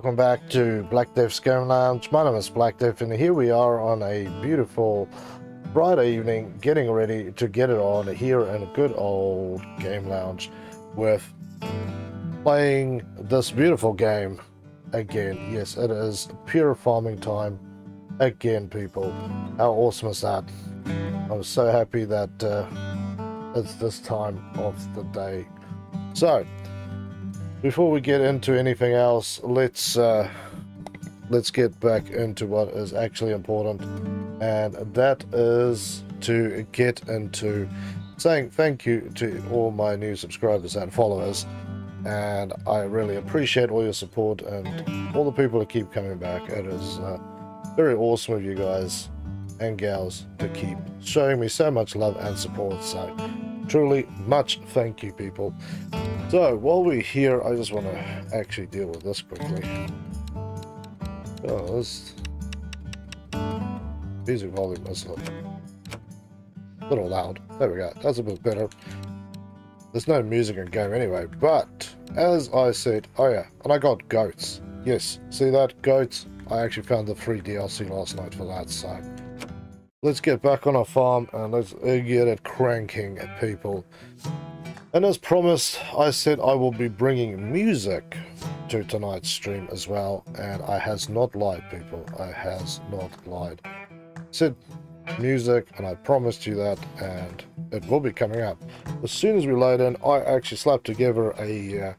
Welcome back to Black Death's Game Lounge. My name is Black Death and here we are on a beautiful Friday evening getting ready to get it on here in a good old Game Lounge with playing this beautiful game again. Yes, it is pure farming time again, people. How awesome is that? I'm so happy that uh, it's this time of the day. So, before we get into anything else, let's uh, let's get back into what is actually important, and that is to get into saying thank you to all my new subscribers and followers. And I really appreciate all your support and all the people that keep coming back. It is uh, very awesome of you guys and gals to keep showing me so much love and support. So truly much thank you people. So while we're here, I just want to actually deal with this quickly. Oh, this music volume is a little loud. There we go. That's a bit better. There's no music in game anyway, but as I said, oh yeah, and I got goats. Yes, see that? Goats. I actually found the free DLC last night for that, so let's get back on our farm and let's get it cranking, at people. And as promised, I said I will be bringing music to tonight's stream as well, and I has not lied, people. I has not lied. Said music, and I promised you that, and it will be coming up. As soon as we load in, I actually slapped together a uh,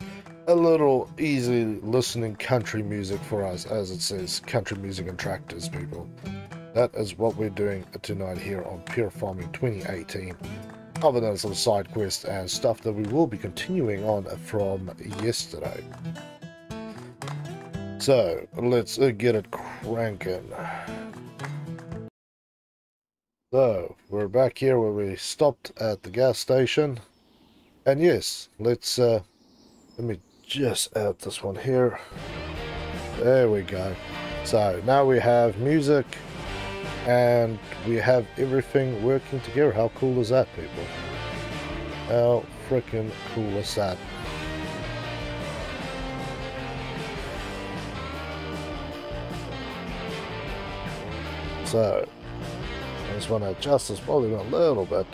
a little easy listening country music for us, as it says, country music and tractors, people. That is what we're doing tonight here on Pure Farming 2018 other than some side quests and stuff that we will be continuing on from yesterday. So, let's uh, get it cranking. So, we're back here where we stopped at the gas station. And yes, let's, uh, let me just add this one here. There we go. So, now we have music, and we have everything working together. How cool is that, people? How freaking cool is that? So, I just want to adjust this volume a little bit.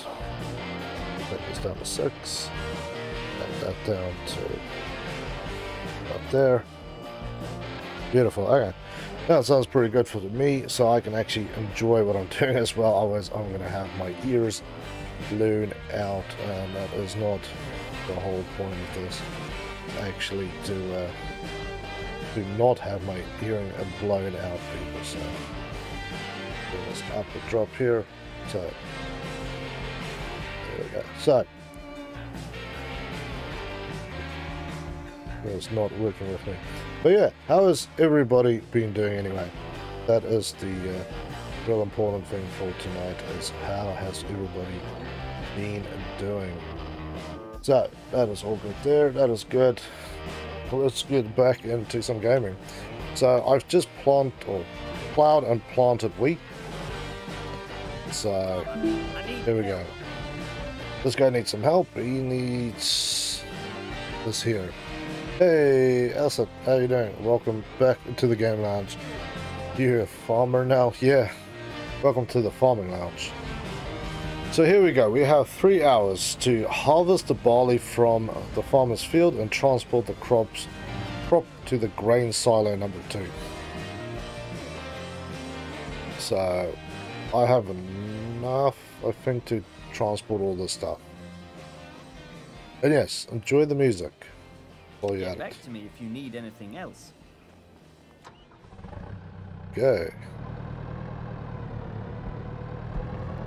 Take this down to 6. And that down to up there. Beautiful. Okay. That sounds pretty good for me, so I can actually enjoy what I'm doing as well. Otherwise, I'm going to have my ears blown out, and that is not the whole point of this. Actually, to uh, not have my hearing blown out, people. So let's up the drop here. So there we go. So it's not working with me. But yeah, how has everybody been doing anyway? That is the uh, real important thing for tonight is how has everybody been doing? So, that is all good there. That is good. Let's get back into some gaming. So, I've just planted, or plowed and planted wheat. So, here we go. This guy needs some help. He needs this here. Hey, Elsa, how you doing? Welcome back to the game lounge. You're a farmer now? Yeah. Welcome to the farming lounge. So here we go. We have three hours to harvest the barley from the farmer's field and transport the crops crop to the grain silo number two. So I have enough, I think, to transport all this stuff. And yes, enjoy the music. Oh, Get back to me if you need anything else. Okay.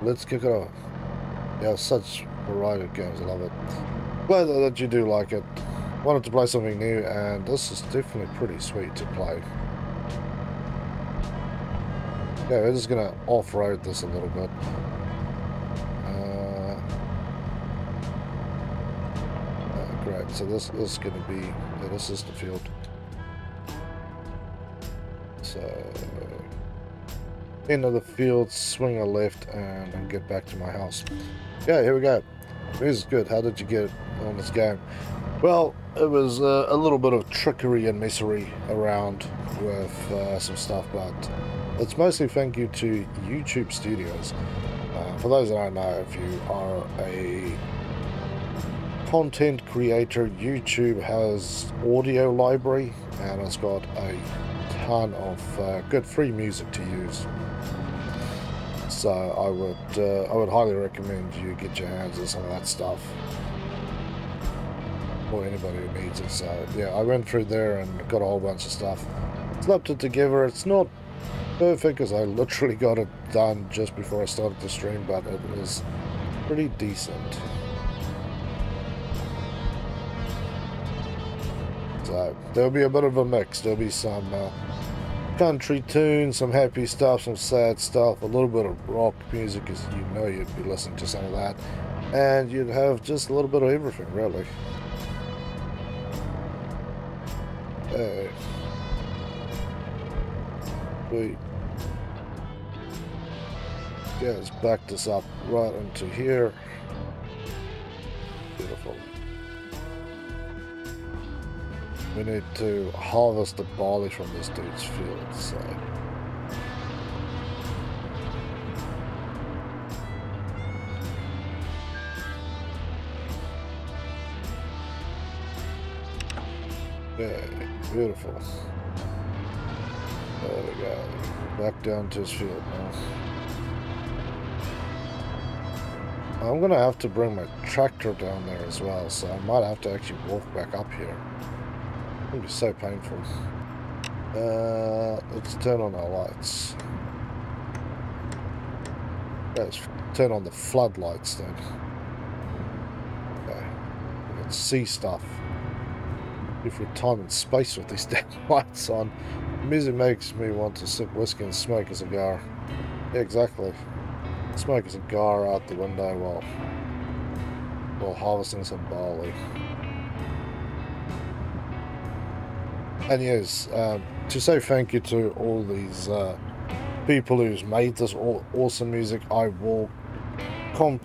Let's kick it off. Yeah, such a variety of games, I love it. Glad that you do like it. Wanted to play something new, and this is definitely pretty sweet to play. Yeah, we're just gonna off-road this a little bit. So this, is going to be, yeah, this is the field. So, end of the field, swing a left, and, get back to my house. Yeah, here we go. This is good. How did you get on this game? Well, it was uh, a little bit of trickery and misery around with uh, some stuff, but it's mostly thank you to YouTube Studios. Uh, for those that don't know, if you are a content creator, YouTube has audio library and it's got a ton of uh, good free music to use. So I would uh, I would highly recommend you get your hands on some of that stuff or anybody who needs it. So yeah, I went through there and got a whole bunch of stuff. Slapped it together. It's not perfect because I literally got it done just before I started the stream, but it was pretty decent. So there'll be a bit of a mix. There'll be some uh, country tunes, some happy stuff, some sad stuff, a little bit of rock music, as you know you'd be listening to some of that, and you'd have just a little bit of everything, really. Uh, wait. Yeah, let's back this up right into here. Beautiful. We need to harvest the barley from this dude's field, so... Okay, beautiful. There we go. Back down to his field now. I'm gonna have to bring my tractor down there as well, so I might have to actually walk back up here. Gonna be so painful. Uh, let's turn on our lights. Let's turn on the floodlights then. Okay. We can see stuff. Different time and space with these damn lights on. Music makes me want to sip whiskey and smoke a cigar. Yeah, exactly. Smoke a cigar out the window while while harvesting some barley. And yes, um, to say thank you to all these uh, people who's made this awesome music, I will comp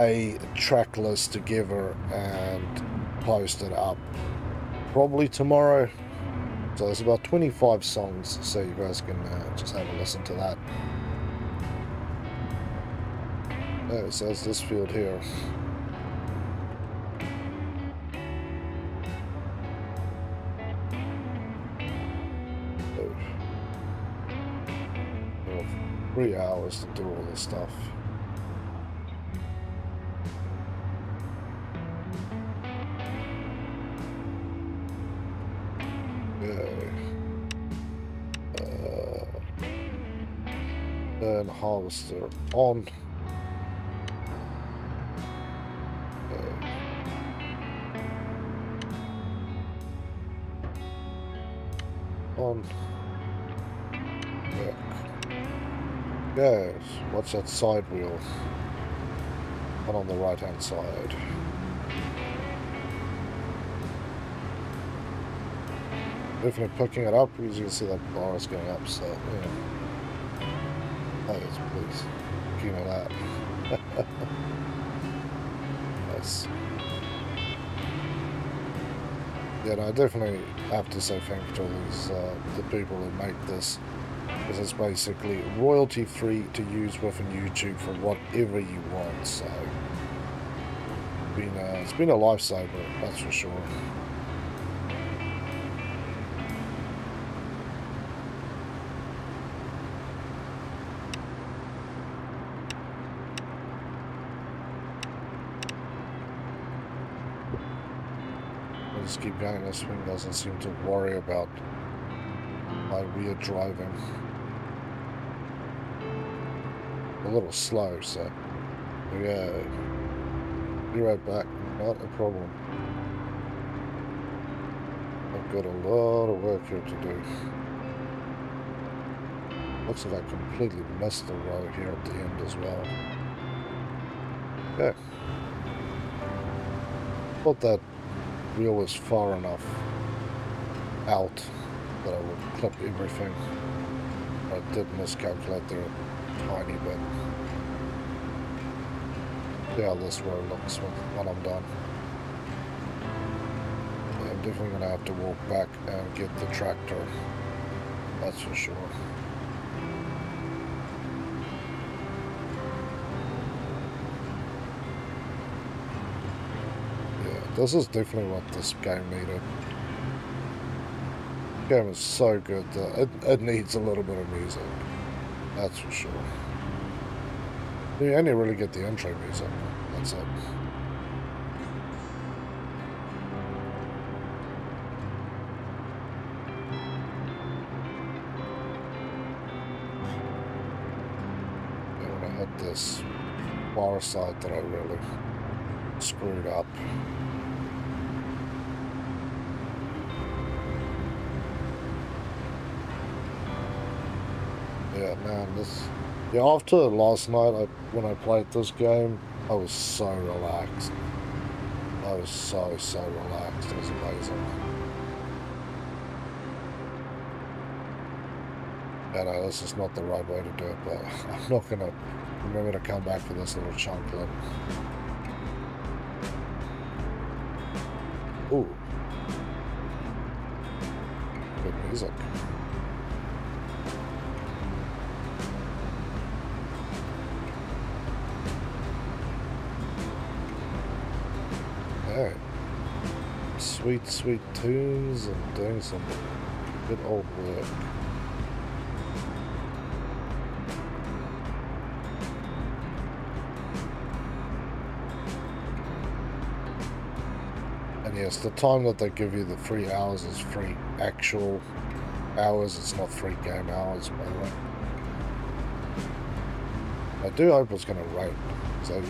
a track list together and post it up probably tomorrow. So there's about 25 songs, so you guys can uh, just have a listen to that. There it says this field here. Three hours to do all this stuff. Uh, and harvester on. Yes, what's that side wheel? One on the right hand side. Definitely picking it up, because you can see that bar is going up, so yeah. Yes, please. Give me that. yes. Yeah, no, I definitely have to say thank you to all these, uh, the people who make this. Because it's basically royalty free to use within YouTube for whatever you want, so... It's been a, it's been a lifesaver, that's for sure. just keep going. This thing doesn't seem to worry about my weird driving. Little slow, so yeah. Be uh, right back. Not a problem. I've got a lot of work here to do. Looks like I completely missed the road here at the end as well. Okay. Thought that wheel was far enough out that I would clip everything. I did miscalculate there tiny bit. See how this row looks when, when I'm done. I'm definitely going to have to walk back and get the tractor. That's for sure. Yeah, this is definitely what this game needed. The game is so good that it, it needs a little bit of music. That's for sure. You only really get the intro music. That's it. this far side that I really screwed up. Man, this... Yeah, after last night, I, when I played this game, I was so relaxed. I was so, so relaxed. It was amazing. Yeah, uh, know this is not the right way to do it, but I'm not going to remember to come back for this little chunk then. Ooh. Good music. Sweet, sweet tunes and doing some good old work. And yes, the time that they give you the three hours is free actual hours. It's not free game hours, by the way. I do hope it's going to rain. So,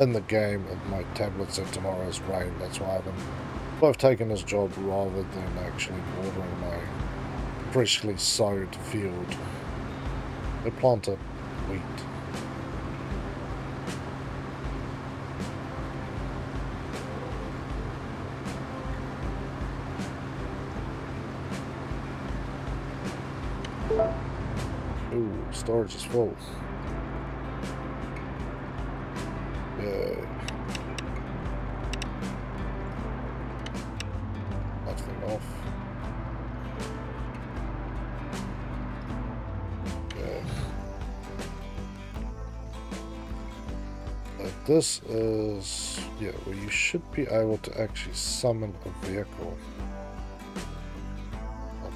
in the game, my tablet said tomorrow's rain. That's why I've been, I've taken this job rather than actually watering my freshly sowed field. They planted wheat. Ooh, storage is full. Off. Okay. Uh, this is, yeah, well you should be able to actually summon a vehicle.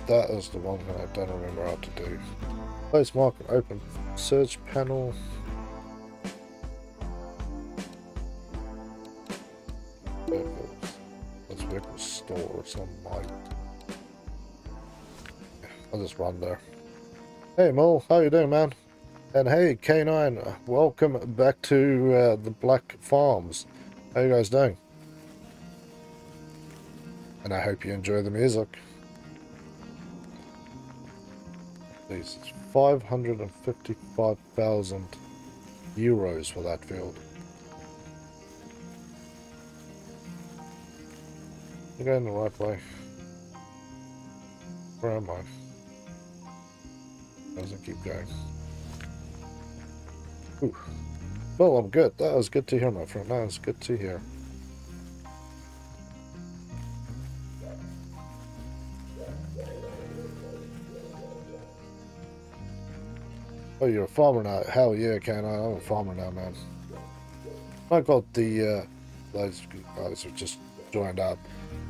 That is the one that I don't remember how to do. Close market open. Search panel. Just run there. Hey Mo, how you doing man? And hey K9, welcome back to uh, the Black Farms. How you guys doing? And I hope you enjoy the music. Please, 555,000 euros for that field. You're going the right way. Where am I? Doesn't keep going. Ooh. Well, I'm good. That was good to hear, my friend. That was good to hear. Oh, you're a farmer now. Hell yeah, can I? I'm a farmer now, man. I got the, uh, those guys have just joined up.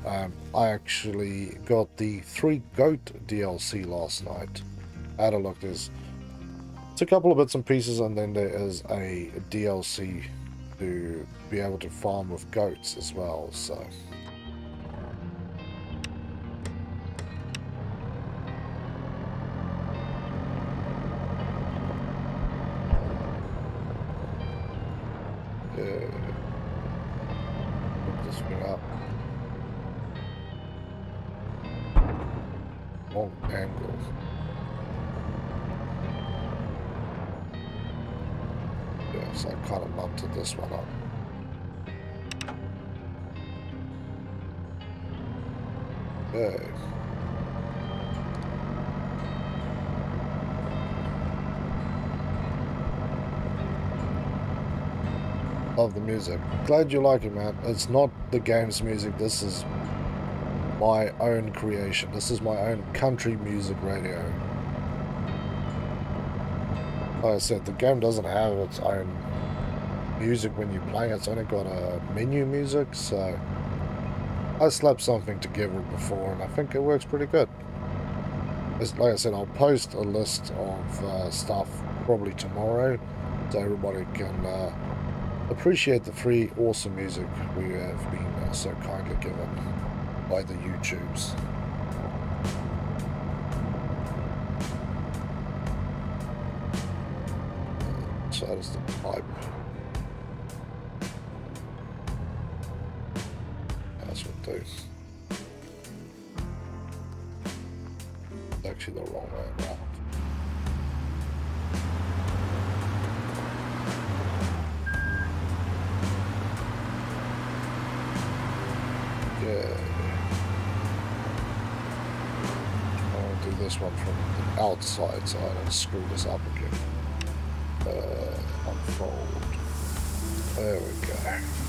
Um, I actually got the Three Goat DLC last night. Had a look. There's it's a couple of bits and pieces, and then there is a DLC to be able to farm with goats as well. So. Music. Glad you like it, man. It's not the game's music. This is my own creation. This is my own country music radio. Like I said, the game doesn't have its own music when you're playing. It's only got a menu music, so I slapped something together before, and I think it works pretty good. It's, like I said, I'll post a list of uh, stuff probably tomorrow, so everybody can uh, appreciate the free awesome music we have been uh, so kindly given by the YouTubes. I'll do this one from the outside so I don't screw this up again. Uh, unfold. There we go.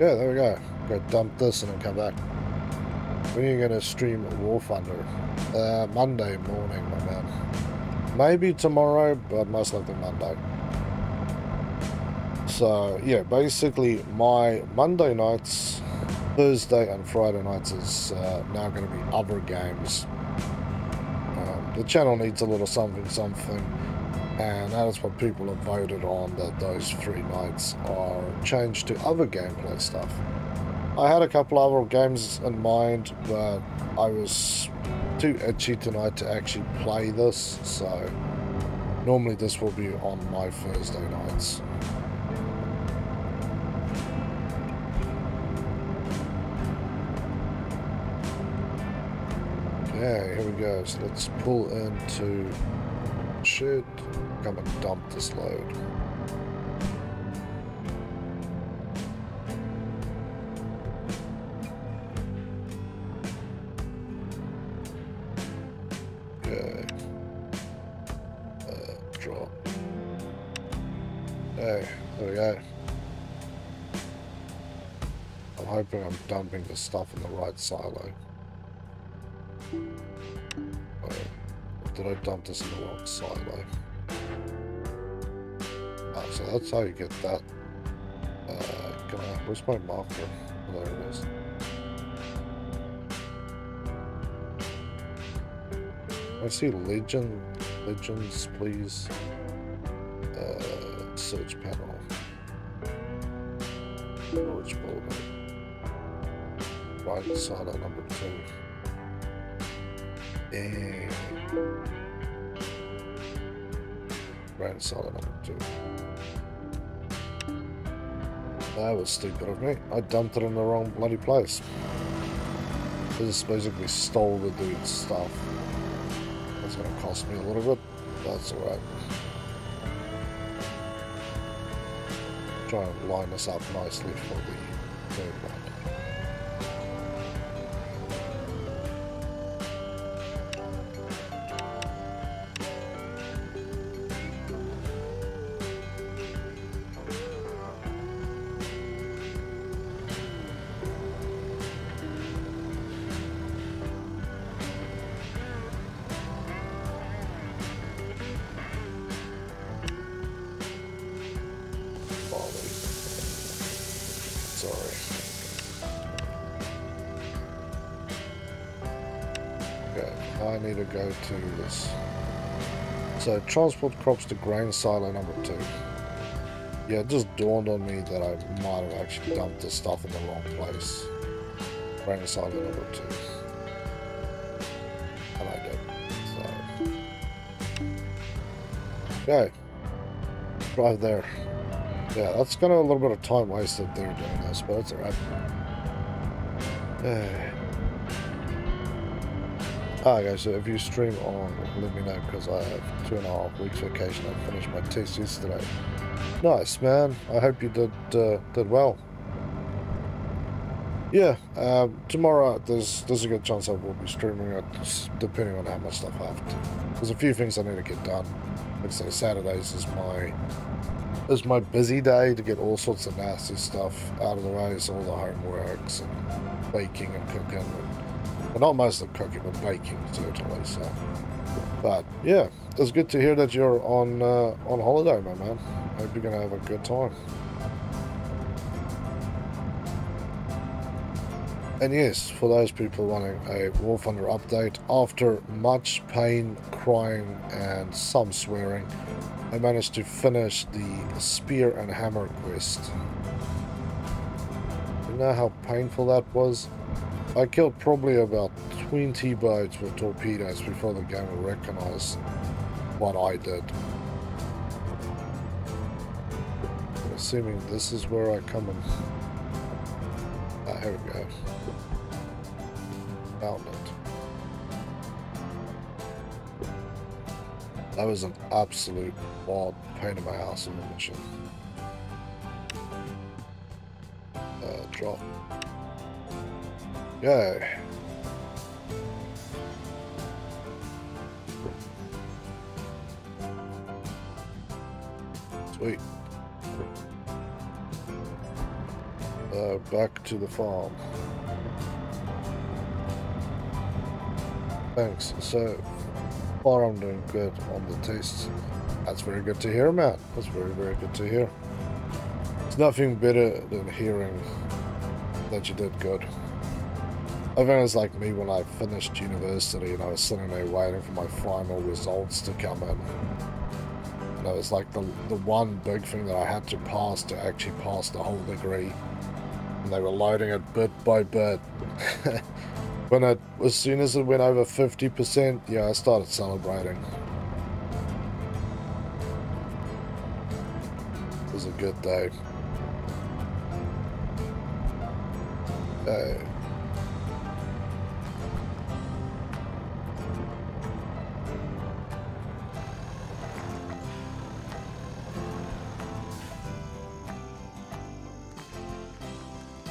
Yeah, there we go. Go dump this and then come back. When are you going to stream War Thunder? Uh, Monday morning, my man. Maybe tomorrow, but most likely Monday. So, yeah, basically my Monday nights, Thursday and Friday nights is uh, now going to be other games. Um, the channel needs a little something something and that is what people have voted on that those three nights are changed to other gameplay stuff. I had a couple other games in mind, but I was too itchy tonight to actually play this, so normally this will be on my Thursday nights. Okay, here we go. So let's pull into shed, come and dump this load. Okay. Uh, Drop. Hey, there we go. I'm hoping I'm dumping the stuff in the right silo. Oh, did I dump this in the wrong silo? That's how you get that. Uh, can I, where's my marker? Oh, there it is. I see legend, legends, please. Uh, search panel. Storage building. Right silo number two. And right silo number two. That was stupid of me. I dumped it in the wrong bloody place. This basically stole the dude's stuff. That's gonna cost me a little bit. That's alright. Try and line this up nicely for the third one. Transport crops to grain silo number two. Yeah, it just dawned on me that I might have actually dumped the stuff in the wrong place. Grain silo number two. And I did. So. Okay. Drive there. Yeah, that's gonna a little bit of time wasted there doing this, but it's alright. Uh, Okay, so if you stream on, let me know because I have two and a half weeks vacation. I finished my test yesterday. Nice, man. I hope you did uh, did well. Yeah, um, tomorrow there's there's a good chance I will be streaming it, depending on how much stuff I have to. There's a few things I need to get done. Like say Saturdays is my is my busy day to get all sorts of nasty stuff out of the way, so all the homeworks and baking and cooking. And, well, not most of cooking, but baking certainly. So, but yeah, it's good to hear that you're on uh, on holiday, my man. Hope you're gonna have a good time. And yes, for those people wanting a War Thunder update, after much pain, crying, and some swearing, I managed to finish the Spear and Hammer quest. You know how painful that was? I killed probably about 20 boats with torpedoes before the game would recognize what I did. I'm assuming this is where I come in. Ah, here we go. It. That was an absolute wild pain in my ass in the mission. Uh, drop. Yay. Sweet. Uh, back to the farm. Thanks. So far I'm doing good on the tastes. That's very good to hear, man. That's very, very good to hear. It's nothing better than hearing that you did good. I think it's like me when I finished university and I was sitting there waiting for my final results to come in. And it was like the, the one big thing that I had to pass to actually pass the whole degree. And they were loading it bit by bit. when it, as soon as it went over 50%, yeah, I started celebrating. It was a good day. Hey.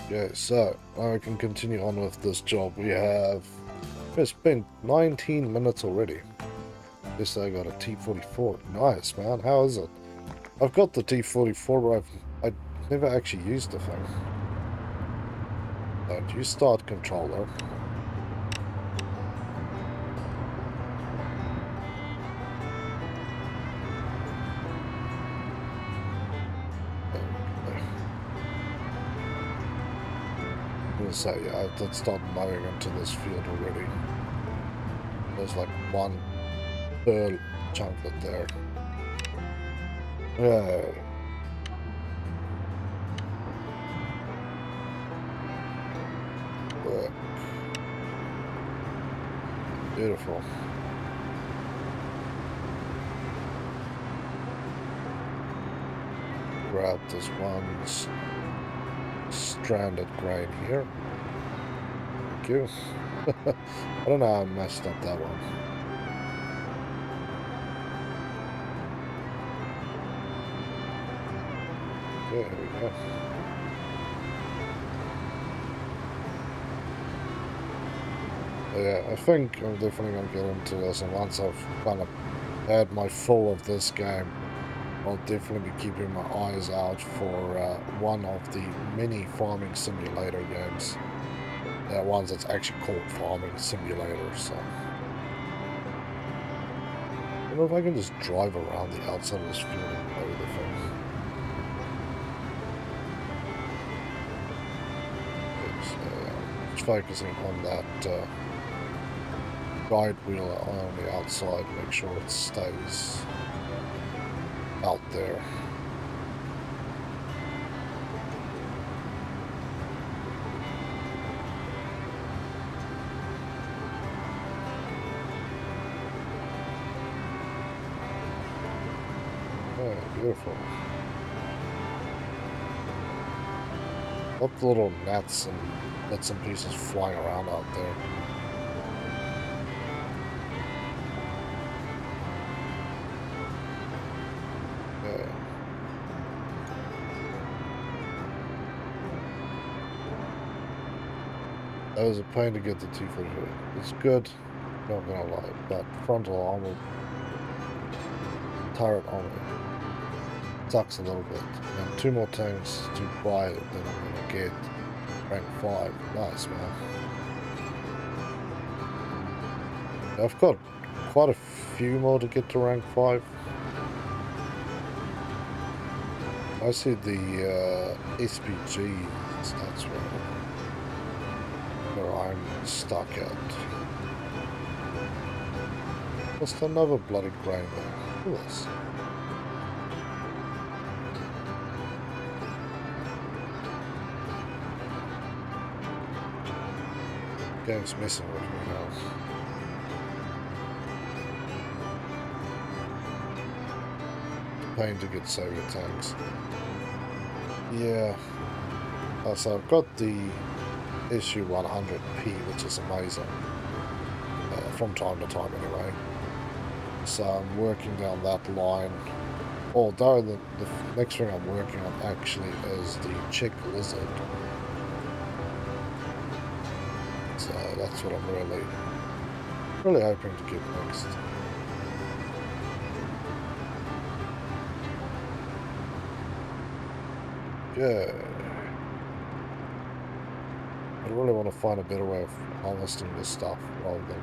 Okay, so I can continue on with this job. We have it's been 19 minutes already. This I got a T44. Nice, man. How is it? I've got the T44, but I've I never actually used the thing. Don't you start controller. So yeah, I did start mowing into this field already. There's like one pearl chunklet there. Yeah. Beautiful. Grab this one stranded grain here. Thank you. I don't know how I messed up that one. There we go. yeah, I think I'm definitely going to get into this, and once I've kind of had my full of this game, I'll definitely be keeping my eyes out for uh, one of the many farming simulator games. That ones that's actually called Farming Simulator, so... I know if I can just drive around the outside of this field and play the thing. Just focusing on that uh, guide wheel on the outside, make sure it stays out there. Oh, beautiful. Look the little nets and bits and pieces flying around out there. Was a pain to get the T-44. It's good, not gonna lie, but frontal armor, turret armor sucks a little bit. And two more tanks to buy then I'm gonna get rank 5. Nice, man. I've got quite a few more to get to rank 5. I see the uh, SPG, where, where I'm stuck at. Just another bloody grinder. at this. Game's messing with me now. Pain to get Soviet tanks. Yeah. Uh, so I've got the SU-100P, which is amazing. Uh, from time to time, anyway. So I'm working down that line. Although the, the next thing I'm working on actually is the Czech Lizard. So that's what I'm really, really hoping to get next. Yeah. I really want to find a better way of harvesting this stuff rather than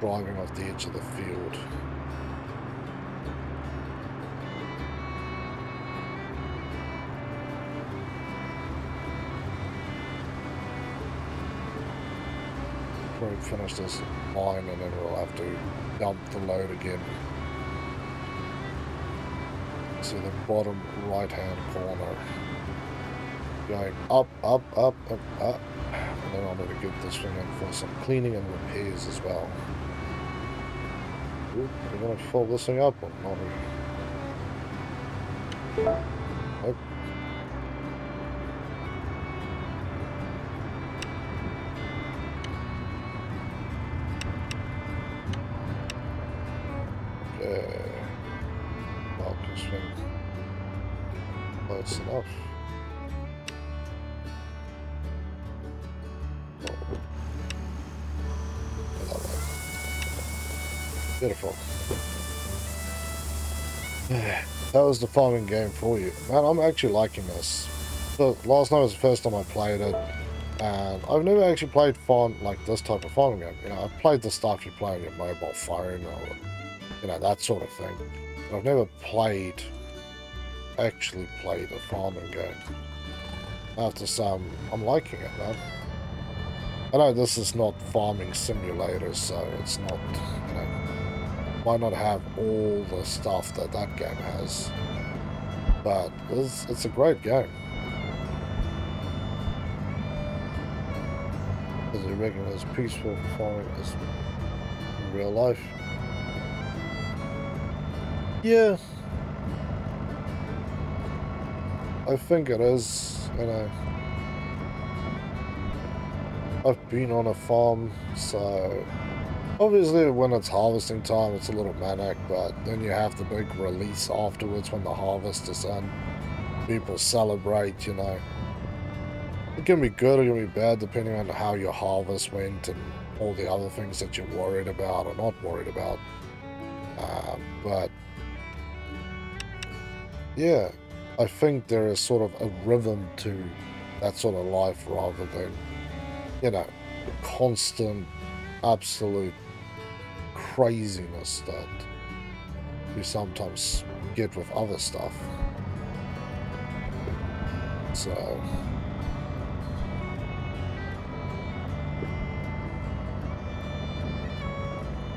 driving off the edge of the field. Probably finish this line and then we'll have to dump the load again. See the bottom right hand corner. Going up, up, up, up, up. And then I'm going to get this thing in for some cleaning and repairs as well. We're going to fill this thing up or not? Was the farming game for you. Man, I'm actually liking this. So last night was the first time I played it. And I've never actually played farm like this type of farming game. You know, I've played the stuff you play on your mobile phone or you know, that sort of thing. But I've never played actually played a farming game. After some um, I'm liking it, man. I know this is not farming simulator, so it's not, why not have all the stuff that that game has? But it's, it's a great game. Does it reckon as peaceful farming as in real life? Yeah. I think it is, you know. I've been on a farm, so obviously when it's harvesting time it's a little manic, but then you have the big release afterwards when the harvest is in. People celebrate, you know. It can be good, or it can be bad depending on how your harvest went and all the other things that you're worried about or not worried about. Uh, but yeah, I think there is sort of a rhythm to that sort of life rather than, you know, constant, absolute craziness that you sometimes get with other stuff. So.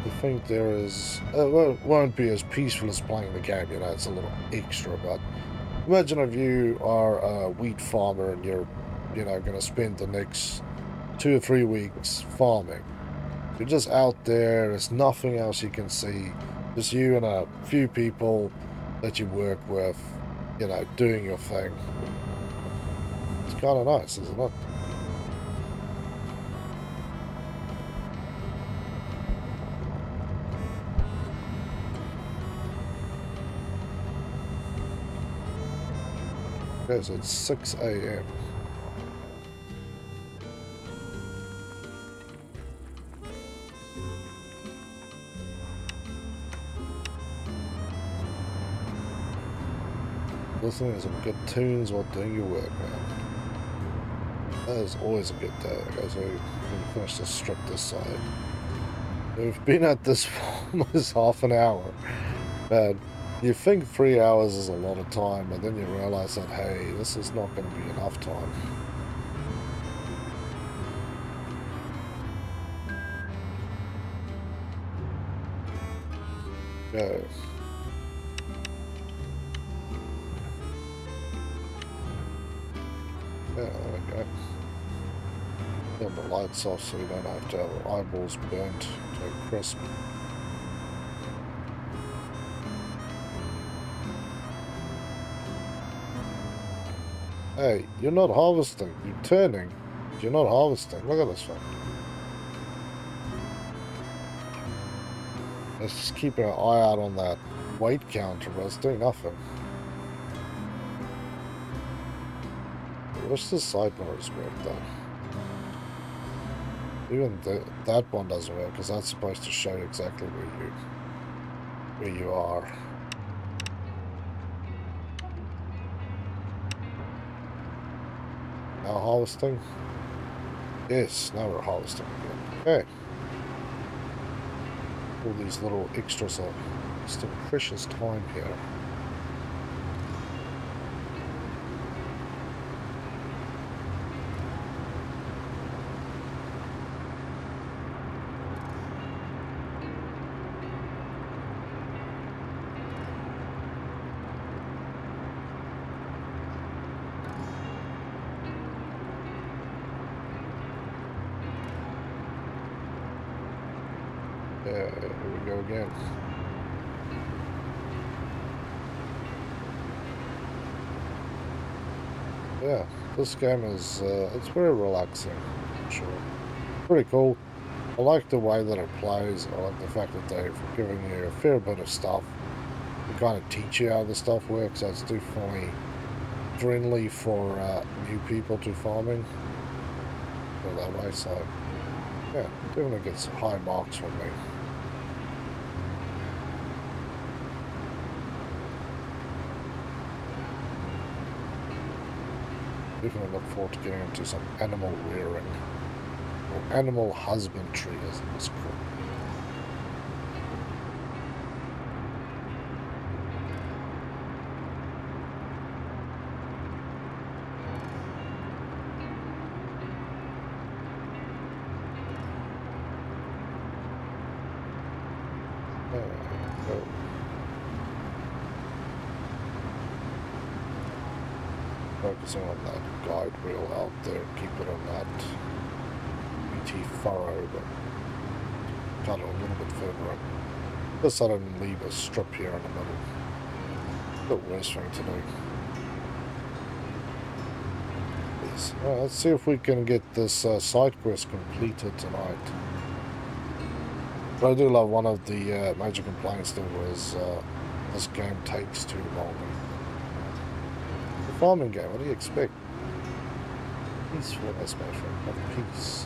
I think there is. Uh, it won't be as peaceful as playing the game, you know, it's a little extra, but imagine if you are a wheat farmer and you're, you know, going to spend the next two or three weeks farming. You're just out there, there's nothing else you can see, just you and a few people that you work with, you know, doing your thing. It's kind of nice, isn't it? Okay, so it's 6 a.m. listening to some good tunes while doing your work, man. That is always a good day. Okay, so we finish the strip this side. We've been at this for almost half an hour. Man, you think three hours is a lot of time, but then you realize that, hey, this is not going to be enough time. Lights off so we don't have to have eyeballs burnt to a crisp. Hey, you're not harvesting. You're turning. You're not harvesting. Look at this thing. Let's just keep an eye out on that weight counter, but it's doing nothing. What's the sidebars work though? Even that one doesn't work because that's supposed to show exactly where you where you are. Now harvesting? Yes, now we're harvesting again. Okay. All these little extras are still precious time here. Yeah, here we go again. Yeah, this game is, uh, it's very relaxing, sure. Pretty cool. I like the way that it plays. I like the fact that they've given you a fair bit of stuff to kind of teach you how the stuff works. That's definitely friendly for uh, new people to farming. That way, so yeah, definitely gets high marks from me. Definitely look forward to getting into some animal rearing. Or animal husbandry as it's called. There we go. Focusing on that guide wheel out there, keep it on that BT furrow, but cut it a little bit further up. Just I don't leave a strip here in the middle. Bit worse thing to do. Yes. Well, let's see if we can get this uh, side quest completed tonight. But I do love one of the uh, major complaints there was uh, this game takes too long. Farming game, what do you expect? Peaceful, my peace.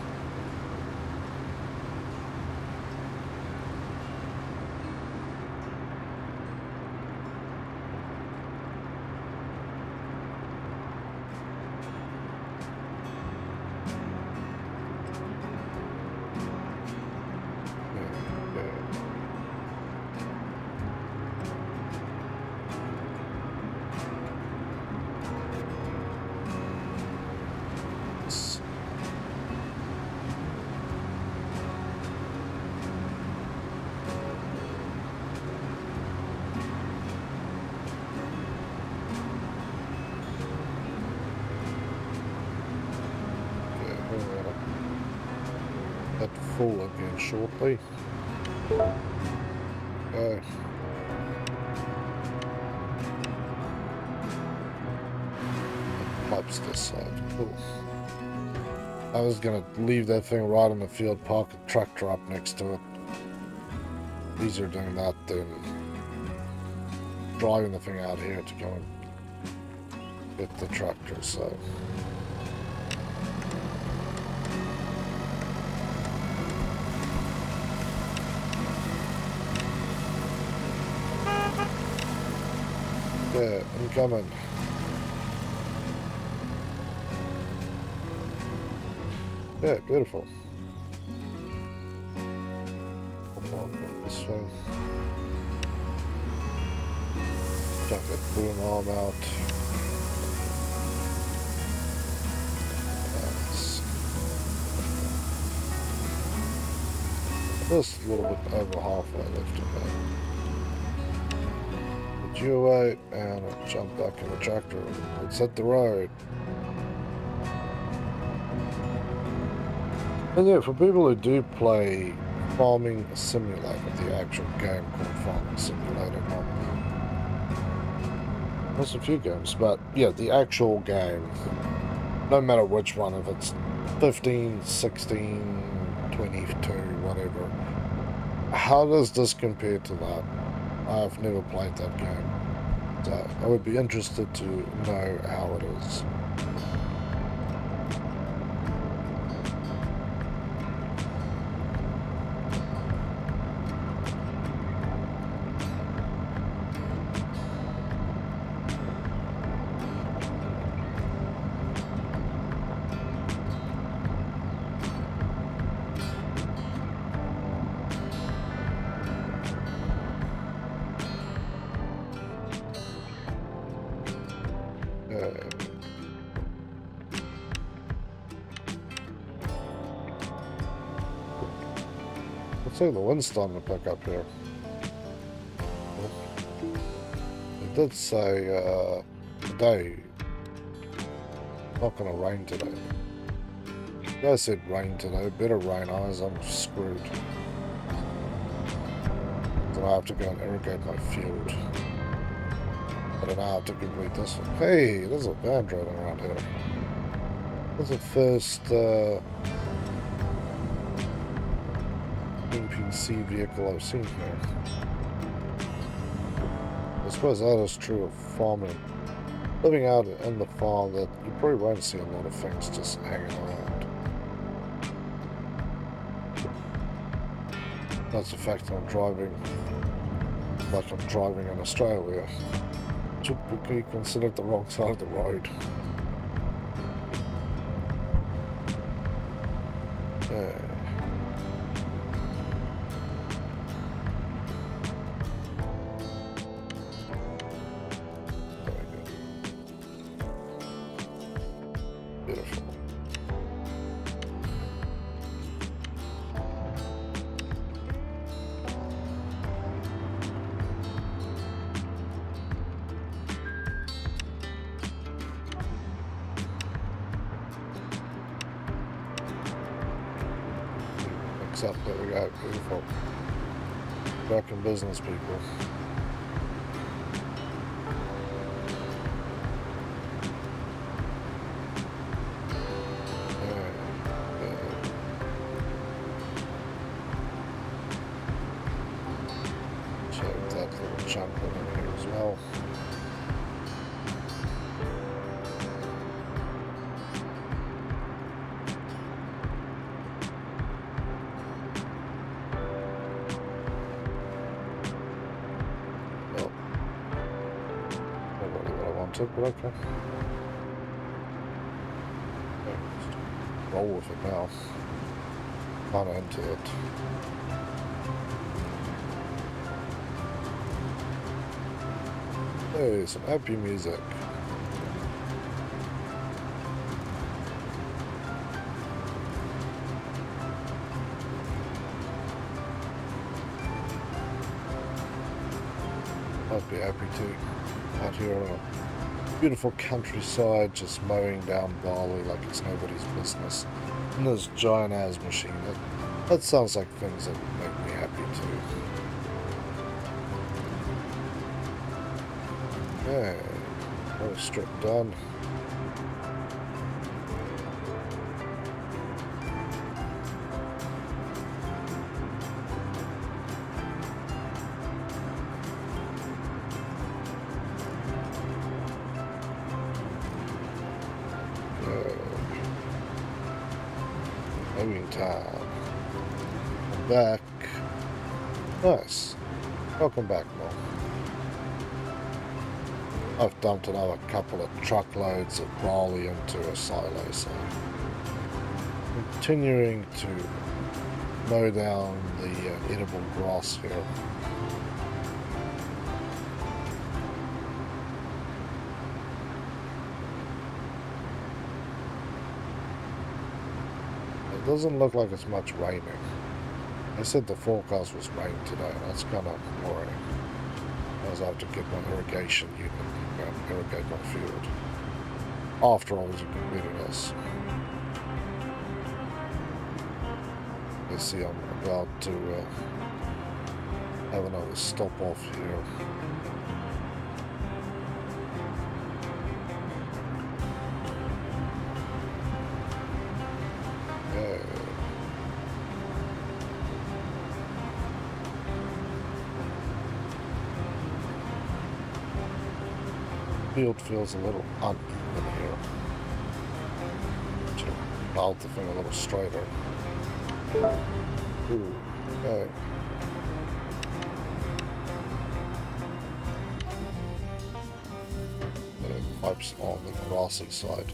Leave that thing right in the field, park a tractor up next to it. Easier doing that than driving the thing out here to go and get the tractor, so. Yeah, I'm coming. Yeah, beautiful. This. Check that boom arm out. Just a little bit over halfway left of that. You away and jump back in the tractor. Let's hit the road. And yeah, for people who do play Farming Simulator, the actual game called Farming Simulator, not there's a few games, but yeah, the actual game, no matter which one, if it's 15, 16, 22, whatever, how does this compare to that? I've never played that game, so I would be interested to know how it is. Starting to pick up here. It did say uh, today, not gonna rain today. I said rain today, better rain, eyes, I'm screwed. Then I have to go and irrigate my field. I don't know how to complete this one. Hey, there's a van driving around here. This is the first uh, NPC vehicle I've seen here. I suppose that is true of farming. Living out in the farm, that you probably won't see a lot of things just hanging around. That's the fact that I'm driving like I'm driving in Australia. Be considered the wrong side of the road. Okay. Roll with it now. Kind of into it. Hey, some happy music. Beautiful countryside, just mowing down barley like it's nobody's business. And this giant ass machine. That, that sounds like things that make me happy too. Okay, another strip done. Welcome back. I've dumped another couple of truckloads of barley into a silo, so continuing to mow down the uh, edible grass here. It doesn't look like it's much raining. They said the forecast was rain today. That's kind of worrying. I was have to get my irrigation unit and irrigate my field. After I was completed this. You see I'm about to uh, have another stop off here. Field feels a little uneven here. To belt the thing a little straighter. Ooh, okay. pipes on the grassy side.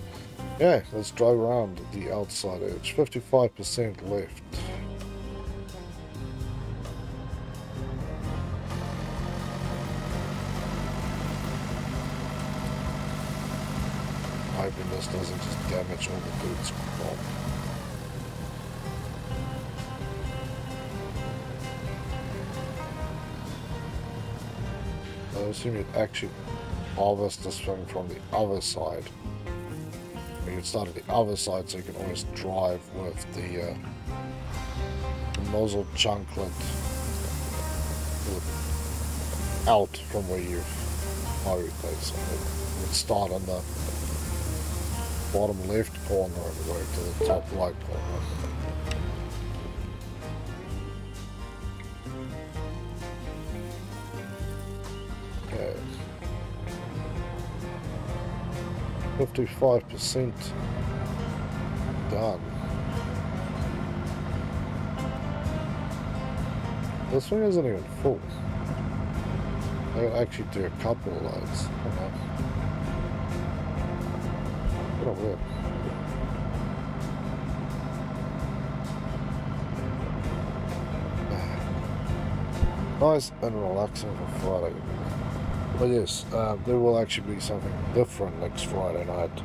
Yeah, let's drive around the outside edge. 55% left. Damage all the crop. I assume you'd actually harvest this from the other side. You can start at the other side so you can always drive with the, uh, muzzle chunklet out from where you've mowed. Would start on the bottom left corner and work to the top right corner. Okay. 55% done. This one isn't even full. I can actually do a couple of loads. What a whip. Nice and relaxing for Friday. But yes, um, there will actually be something different next Friday night.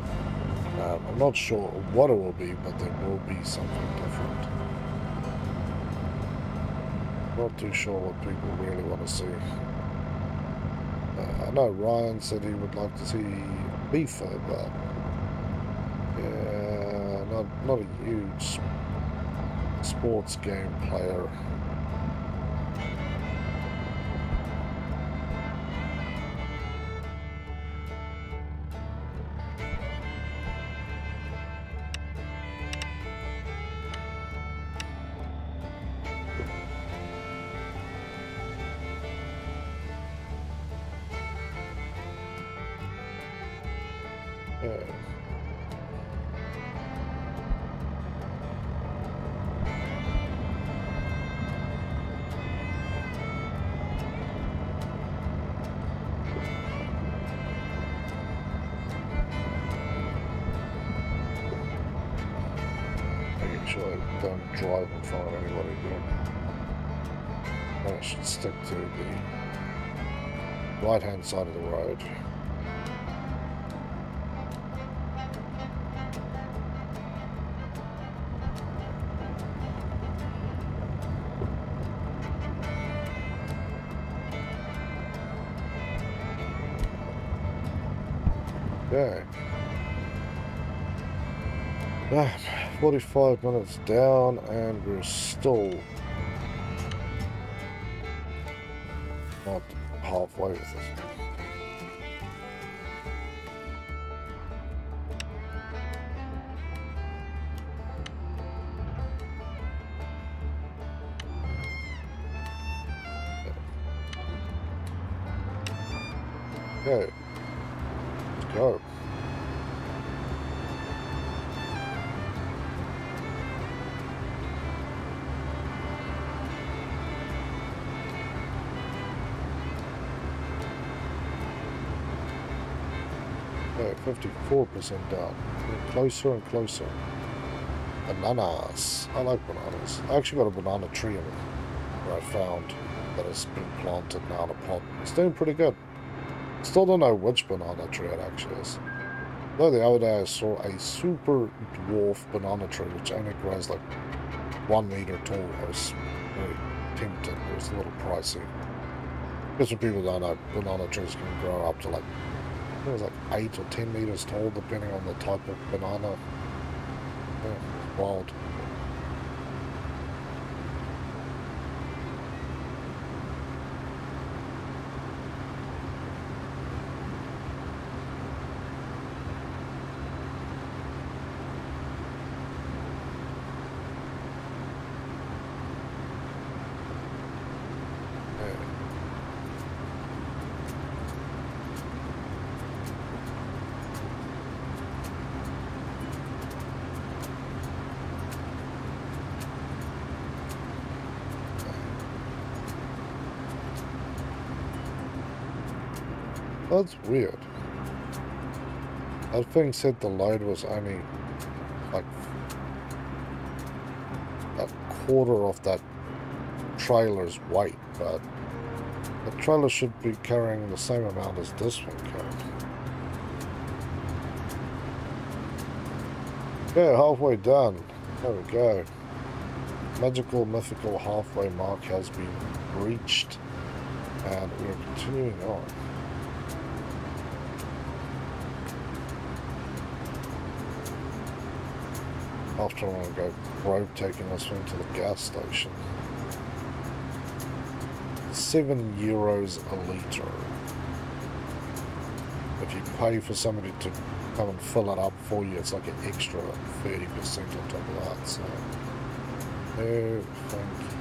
Um, I'm not sure what it will be, but there will be something different. Not too sure what people really want to see. Uh, I know Ryan said he would like to see FIFA, but not, a huge sports game player. 45 minutes down and we're still 54% down. Getting closer and closer. Bananas. I like bananas. I actually got a banana tree in where I found that has been planted now in a pot. It's doing pretty good. Still don't know which banana tree it actually is. Though the other day I saw a super dwarf banana tree which only grows like one meter tall. I was very tempted. It was a little pricey. Because for people don't know, banana trees can grow up to it was like 8 or 10 meters tall depending on the type of banana. Yeah, wild. That's weird. That thing said the load was only like a quarter of that trailer's weight, but the trailer should be carrying the same amount as this one carried. Okay, halfway done. There we go. Magical, mythical halfway mark has been reached, and we're continuing on. After I'm going to go road taking this one to the gas station. 7 euros a litre. If you pay for somebody to come and fill it up for you, it's like an extra 30% on top of that. So, no, thank you.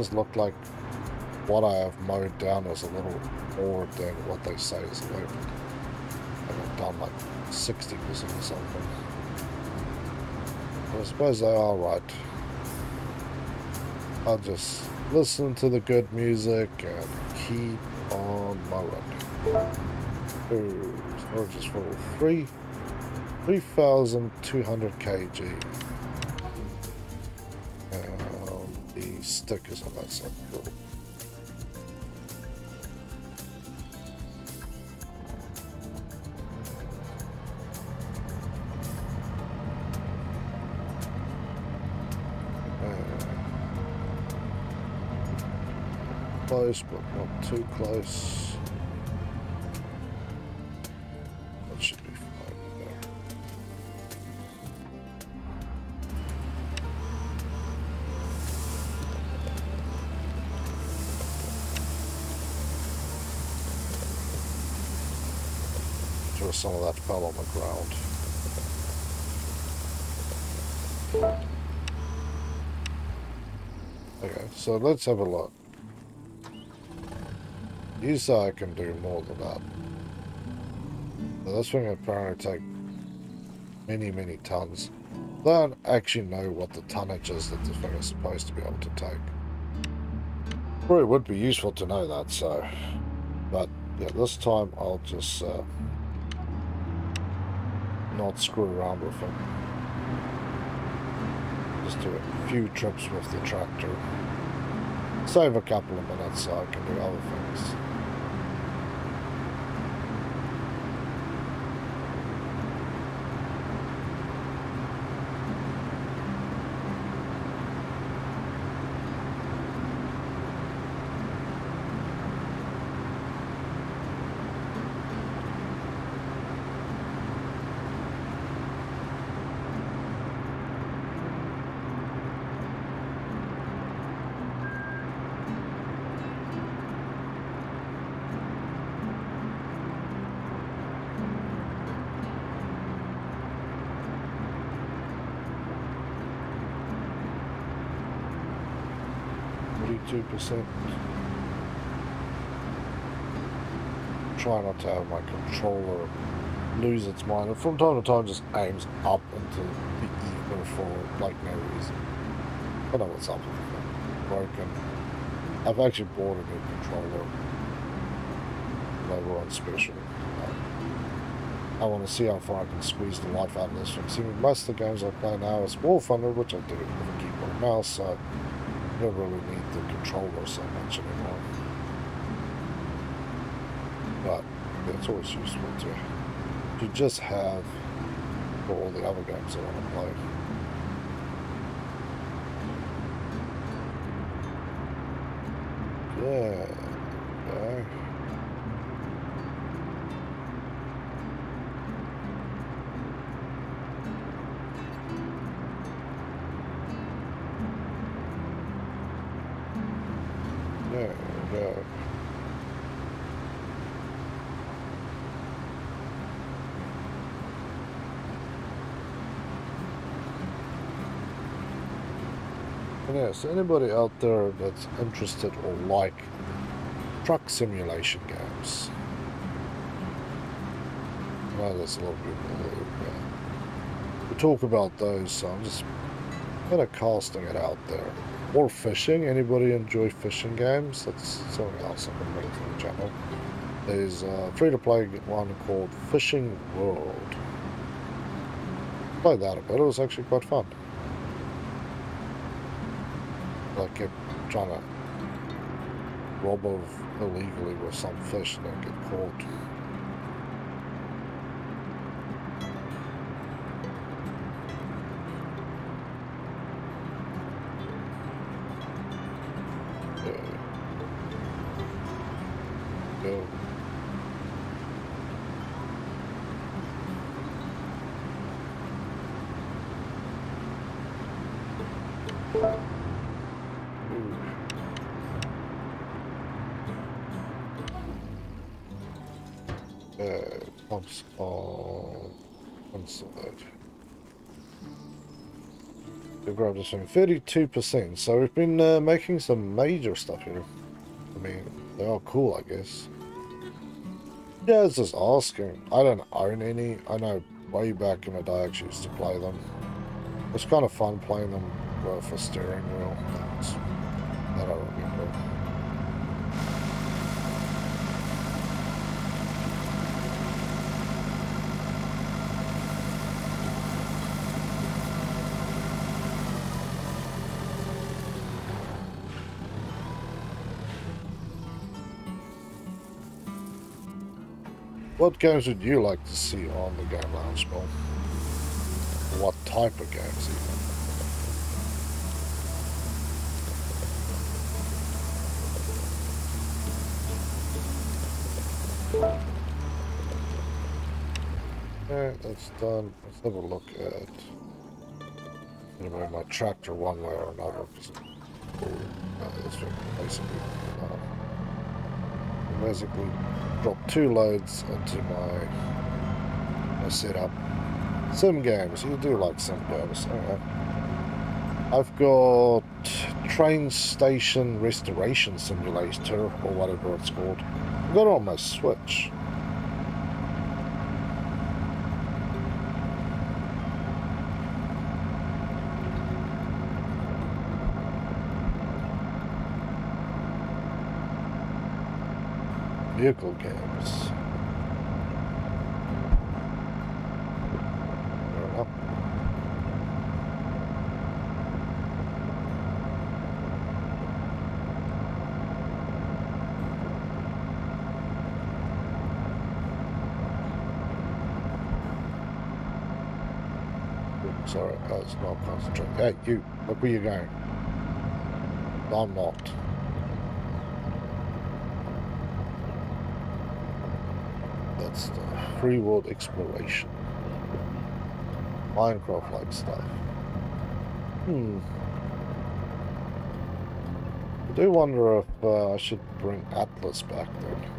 Just looked like what I have mowed down was a little more than what they say is left. I've done like 60% or something. I suppose they are right. I'll just listen to the good music and keep on mowing. Ooh, storage is full. Three, 3,200 kg. Stickers on that side. Cool. close, but not too close. Some of that fell on the ground. Okay, so let's have a look. You say I can do more than that. But this thing apparently take many, many tons. Don't actually know what the tonnage is that this thing is supposed to be able to take. It would be useful to know that, so... But, yeah, this time I'll just... Uh, not screw around with them. Just do a few trips with the tractor. Save a couple of minutes so I can do other things. 2%. try not to have my controller lose its mind. And from time to time, just aims up into the ether for like no reason. I know what's up with it. Broken. I've actually bought a new controller. They on special. I want to see how far I can squeeze the life out of this thing. See, most of the games I play now is more funded, which I do with a keyboard and mouse, so don't really need the controller so much anymore. But it's always useful to, to just have for all the other games that I want to play. Yeah. Okay. There we go. Yes, anybody out there that's interested or like truck simulation games. Well, there's a lot of people who uh, talk about those, so I'm just kind of casting it out there. Or fishing. Anybody enjoy fishing games? That's something else I can bring to the channel. There's a free-to-play one called Fishing World. Played that a bit. It was actually quite fun. Like trying to rob of illegally with some fish and then get caught. We grabbed this thing 32%, so we've been uh, making some major stuff here. I mean, they are cool, I guess. Yeah, just asking. I don't own any. I know way back in the day I used to play them. It was kind of fun playing them with a steering wheel. What games would you like to see on the Game Lounge, Bill? What type of games, even? Okay, that's done. Let's have a look at anyway, my tractor one way or another. uh, basically, uh, basically drop two loads into my, my setup. Sim games, you do like sim games. Okay. I've got Train Station Restoration Simulator, or whatever it's called. I've got it on my Switch. Vehicle games. Sorry, I was not concentrating. Hey, you, look where you're going. I'm not. That's the free world exploration. Minecraft like stuff. Hmm. I do wonder if uh, I should bring Atlas back then.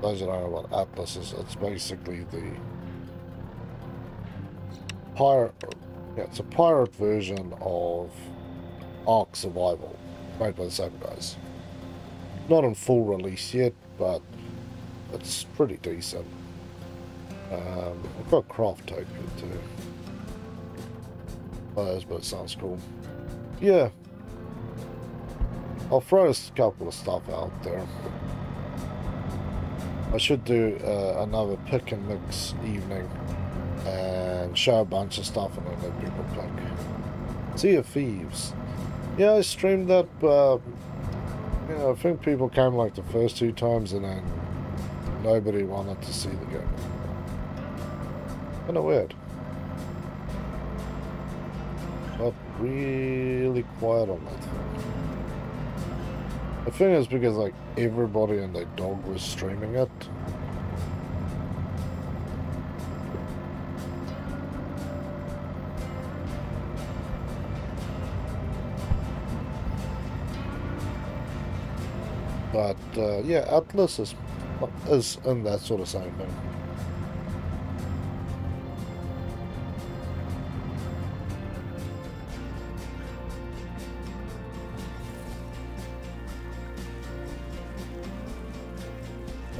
Those that don't know what Atlas is, it's basically the pirate. Yeah, it's a pirate version of Ark Survival, made by the same guys. Not in full release yet, but it's pretty decent. Um, I've got Craftopia too. Oh, but it sounds cool. Yeah. I'll throw a couple of stuff out there. I should do uh, another pick and mix evening and show a bunch of stuff and then let people pick. Sea of Thieves. Yeah, I streamed that, but know, I think people came like the first two times and then nobody wanted to see the game. Kinda weird. Got really quiet on that thing. The thing is because like everybody and their dog was streaming it. But uh, yeah, Atlas is is in that sort of same thing.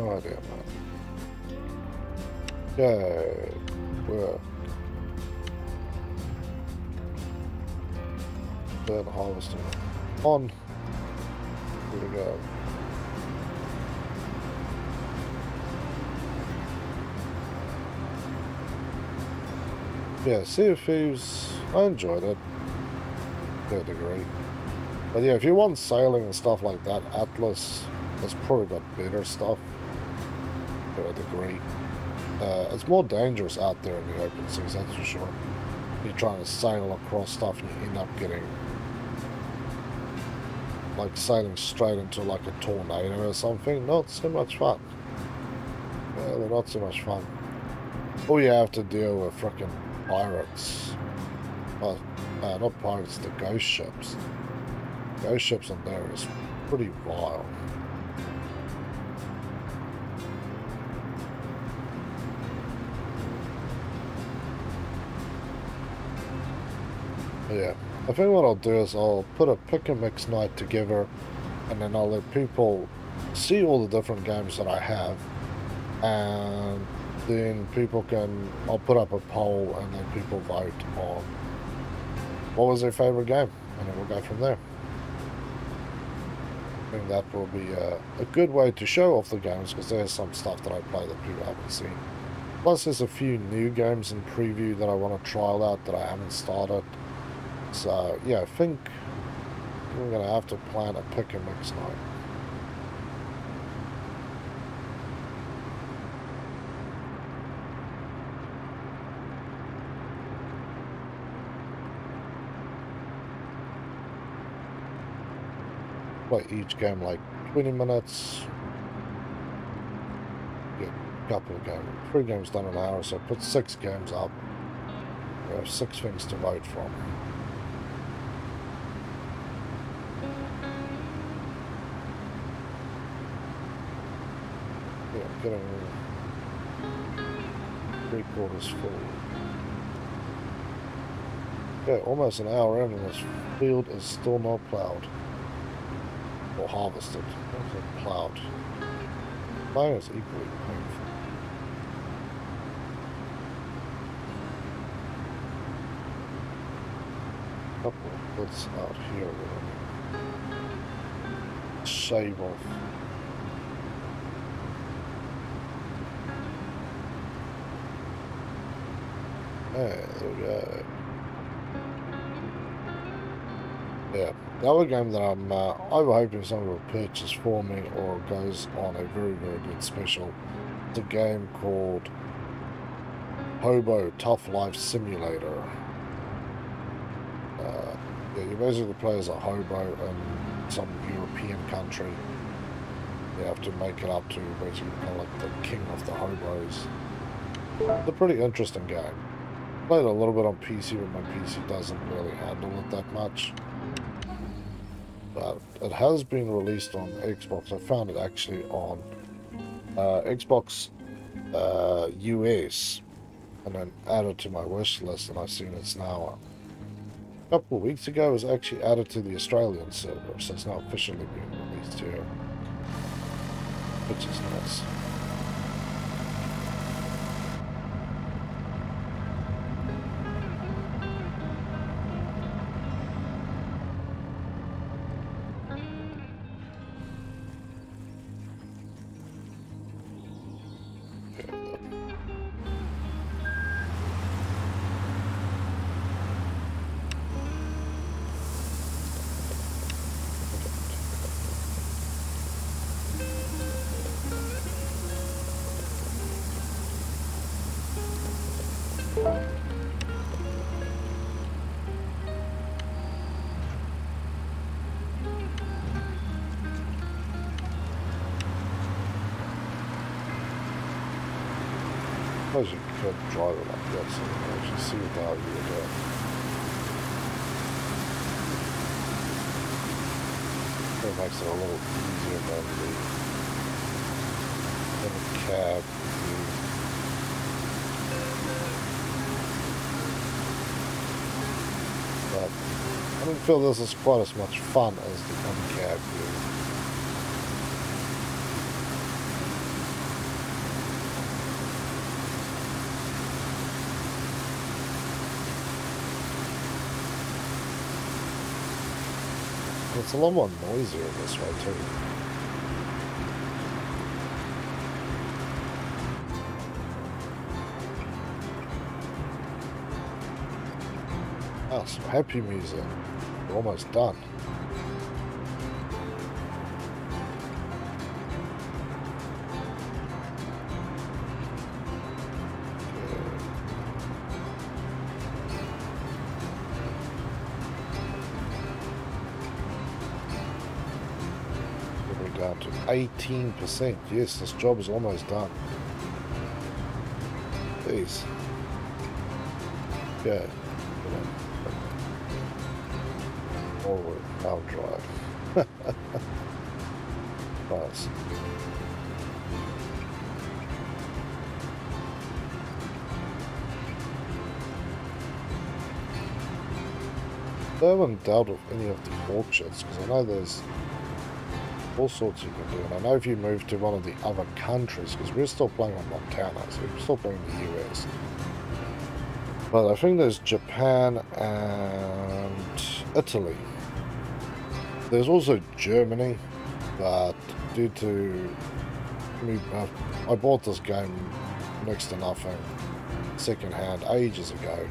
Oh dear man. Okay. Work. Burn harvesting. On. Yeah, Sea of Thieves, I enjoyed it to a degree. But yeah, if you want sailing and stuff like that, Atlas has probably got better stuff to a degree. Uh, it's more dangerous out there in the open seas, that's for sure. You're trying to sail across stuff and you end up getting like sailing straight into like a tornado or something. Not so much fun. Well, not so much fun. All you have to deal with freaking pirates. Well, uh, not pirates, the ghost ships. Ghost ships on there is pretty vile. Yeah, I think what I'll do is I'll put a pick and mix night together and then I'll let people see all the different games that I have and then people can, I'll put up a poll and then people vote on what was their favorite game and then we'll go from there. I think that will be a, a good way to show off the games because there's some stuff that I play that people haven't seen. Plus there's a few new games in preview that I want to trial out that I haven't started. So yeah, I think we're going to have to plan a pick and mix night. Play each game like 20 minutes. Get a couple of games. Three games done in an hour, so put six games up. We have six things to vote from. Yeah, getting three quarters full. Yeah, almost an hour in and this field is still not plowed or harvested. Also plowed. Plowing is equally painful. Couple of bits out here we'll shave off. Alright, There we go. Yeah. The other game that I'm uh, either hoping someone will purchase for me or goes on a very, very good special. It's a game called Hobo Tough Life Simulator. Uh, yeah, you basically play as a hobo in some European country. You have to make it up to basically become like the king of the hobos. It's a pretty interesting game. Played a little bit on PC, but my PC doesn't really handle it that much but it has been released on Xbox. I found it actually on uh, Xbox uh, US and then added to my wish list and I've seen it's now a couple of weeks ago it was actually added to the Australian server so it's now officially being released here which is nice feel this is quite as much fun as the uncab view. It's a lot more noisier this way too. Oh, some happy music. Almost done. Down to 18%. Yes, this job is almost done. Please. Yeah. I haven't any of the orchards because I know there's all sorts you can do. And I know if you move to one of the other countries, because we're still playing on Montana, so we're still playing the US. But I think there's Japan and Italy. There's also Germany, but due to me, uh, I bought this game next to nothing, second hand, ages ago.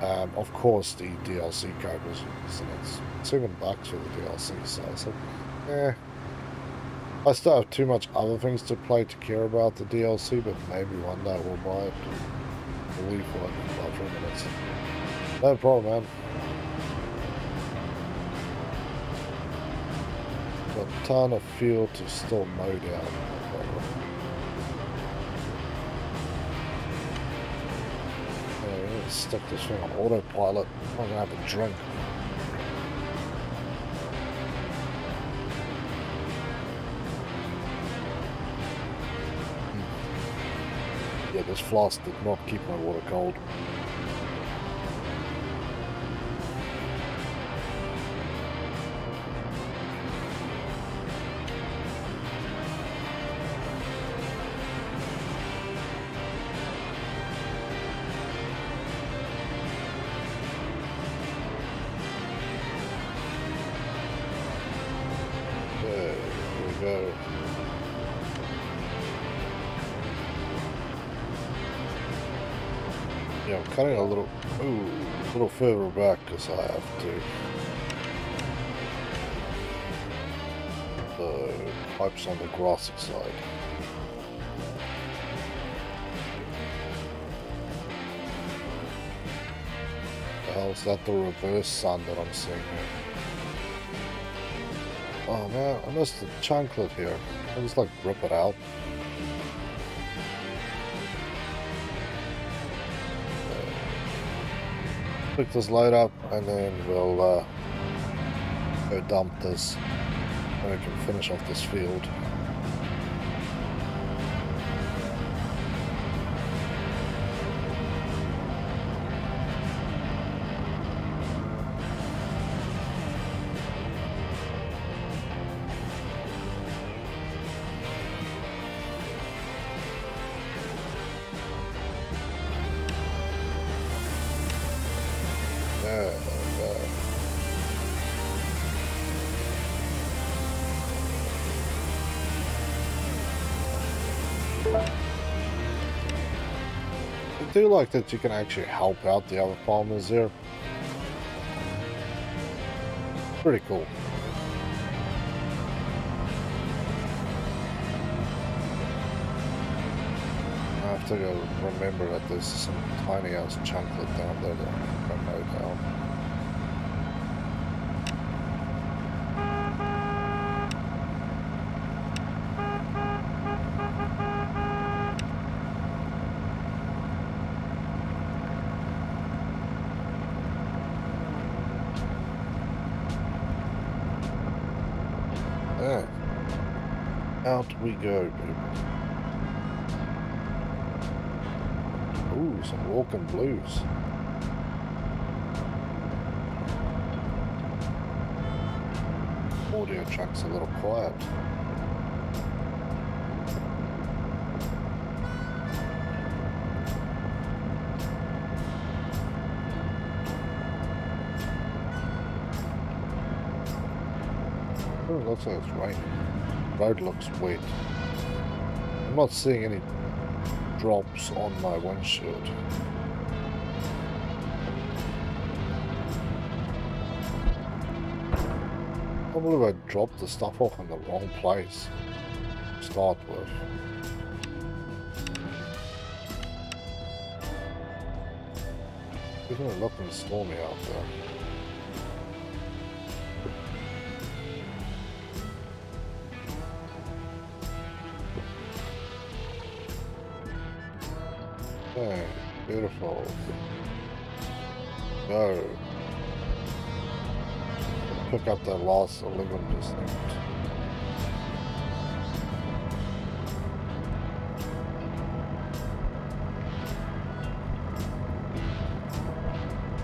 Um, of course, the DLC code was and it's seven bucks for the DLC, so I said, eh. I still have too much other things to play to care about the DLC, but maybe one day we'll buy it. For like about three minutes. No problem, man. Got a ton of fuel to still mow down. Stick this thing on autopilot. I'm gonna have a drink. Hmm. Yeah, this flask did not keep my water cold. Cutting a little, ooh, a little further back because I have to. The pipes on the grassy side. The hell is that the reverse sun that I'm seeing here? Oh man, I missed the chunklet here. I just like rip it out. Pick this load up and then we'll uh, go dump this and we can finish off this field. Like that you can actually help out the other farmers there. Pretty cool. I have to remember that there's some tiny ass chunklet down there that I down. out we go. Ooh, some walking blues. Audio track's a little quiet. Oh, looks like it's raining. Road looks wet. Not seeing any drops on my windshield. Believe I dropped the stuff off in the wrong place to start with. It's looking stormy out there. Pick up that last 11%.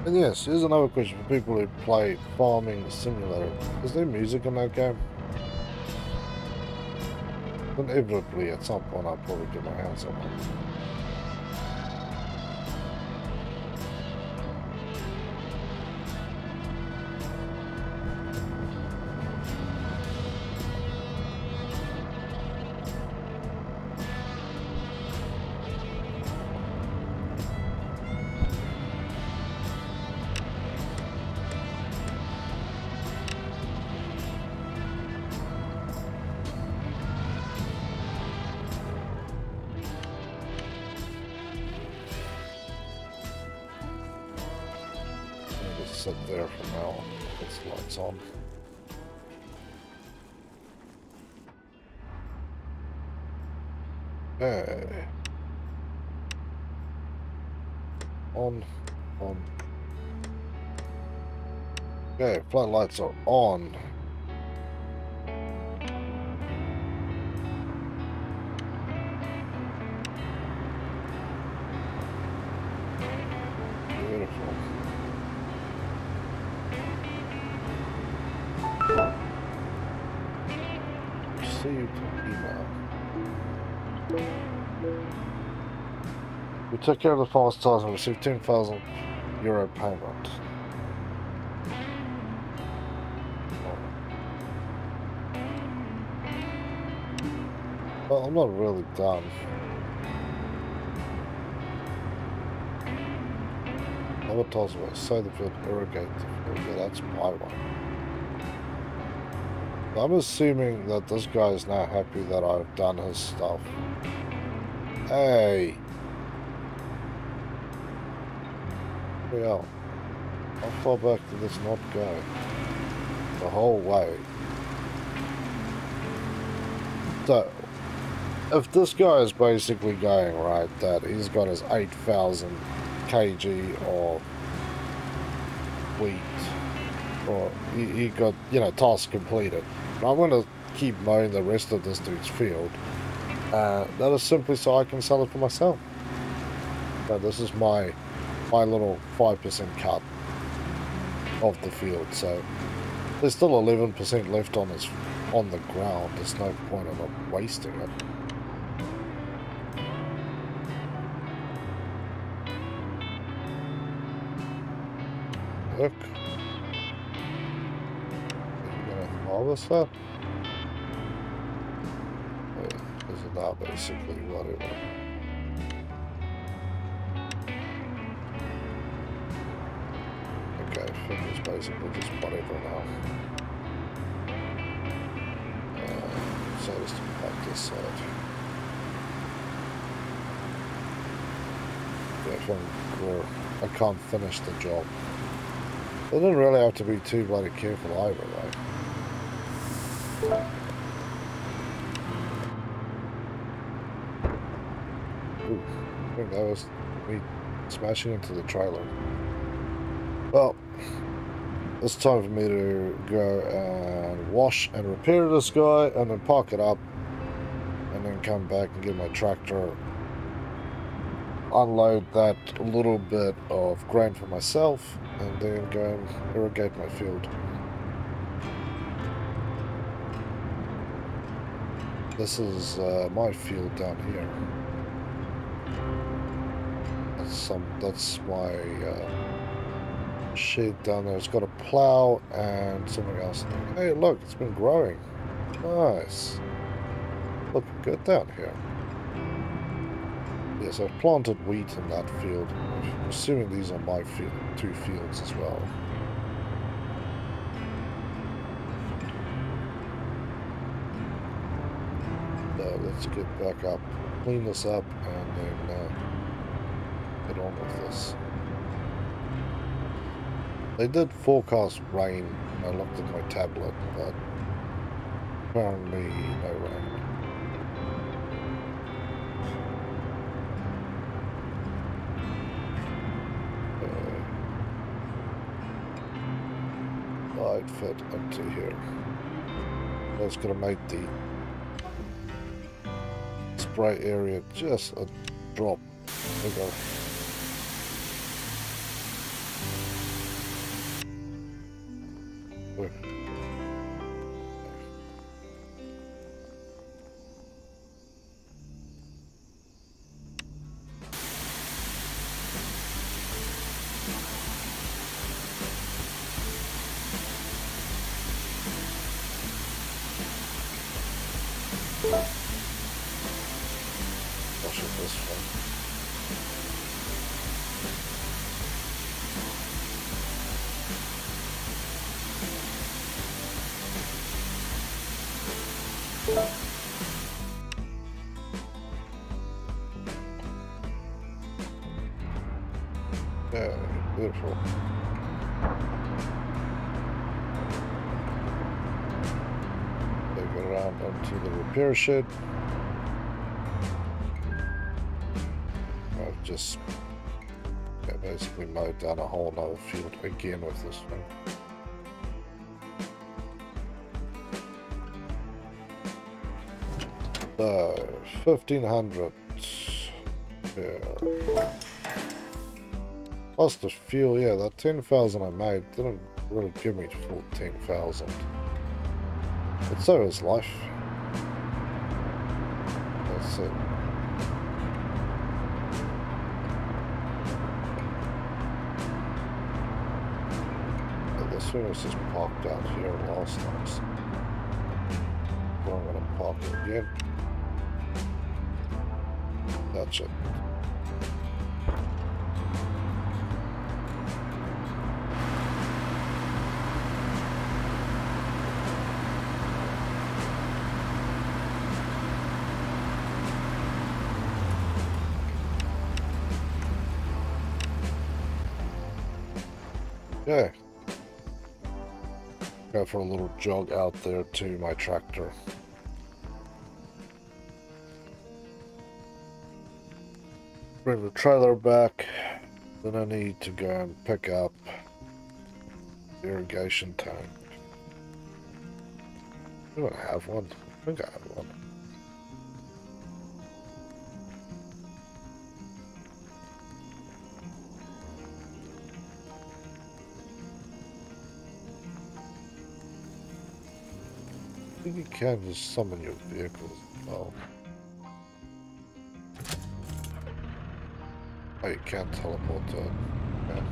And yes, here's another question for people who play Farming Simulator. Is there music in that game? Inevitably, at some point, I'll probably get my hands on it. Sit there for now. It's lights on. Hey. On. On. Eh, okay, flight lights are on. Took care of the false stars and received 10,000 euro payment. Well, I'm not really done. Tells me, sow the field, irrigate the field. Yeah, that's my one. I'm assuming that this guy is now happy that I've done his stuff. Hey! Well, how far back did this not go? The whole way. So, if this guy is basically going right, that he's got his 8,000 kg of wheat, or he, he got, you know, task completed. I'm going to keep mowing the rest of this dude's field. Uh, that is simply so I can sell it for myself. Now, this is my my little 5% cut of the field, so there's still 11% left on this on the ground. There's no point in wasting it. Look. harvest that? Is it not basically whatever? Okay, basically just whatever now. Uh, so just back this side. Yeah, I can't finish the job. I didn't really have to be too bloody careful either, right? Ooh, I think that was me smashing into the trailer. It's time for me to go and wash and repair this guy and then park it up and then come back and get my tractor, unload that little bit of grain for myself, and then go and irrigate my field. This is uh, my field down here. That's some. That's my uh, shed down there. It's got a plow and something else. Hey, look, it's been growing. Nice. Looking good down here. Yes, I've planted wheat in that field. I'm assuming these are my field, two fields as well. So let's get back up, clean this up, and then uh, get on with this. They did forecast rain. I looked at my tablet, but apparently no rain. Uh, I'd fit into here. That's gonna make the spray area just a drop bigger. I've just yeah, basically mowed down a whole nother field again with this one. So, 1500. Yeah. Plus the fuel, yeah, that 10,000 I made didn't really give me full 10,000. But so is life. That's it. One was just parked out here last night. so I'm gonna park it again. That's it. For a little jog out there to my tractor. Bring the trailer back. Then I need to go and pick up irrigation tank. Do I have one? I think I have one. You can just summon your vehicles as well. Oh, you can teleport to. Yeah.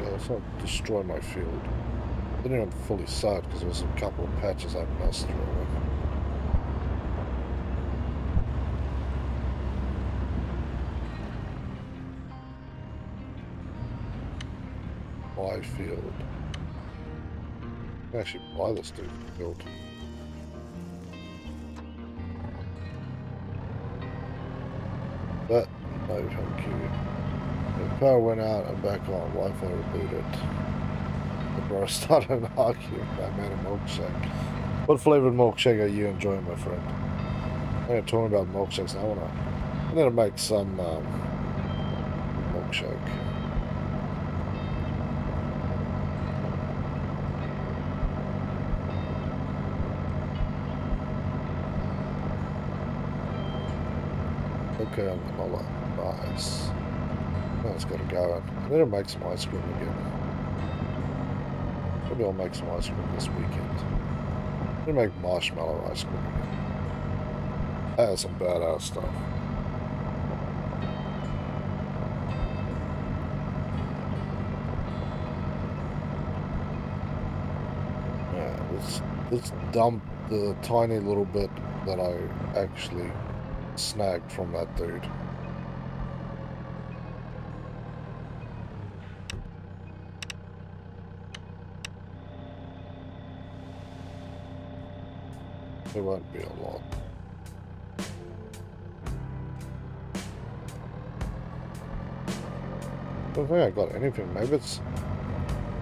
Yeah, destroy my field. Didn't even fully it because there was a couple of patches I messed through with. Field. Actually buy this dude field. But no thank you. The power went out and back on. Wi-Fi rebooted. The bro started an argument I made a milkshake. What flavored milkshake are you enjoying, my friend? I'm talking about milkshakes. I wanna I'm gonna make some um, milkshake. Okay, vanilla. Nice. That's gotta go. I need to make some ice cream again. Maybe I'll make some ice cream this weekend. I'm gonna make marshmallow ice cream again. That has some badass stuff. Yeah, let's let's dump the tiny little bit that I actually snagged from that dude. It won't be a lot. I don't think I got anything. Maybe it's...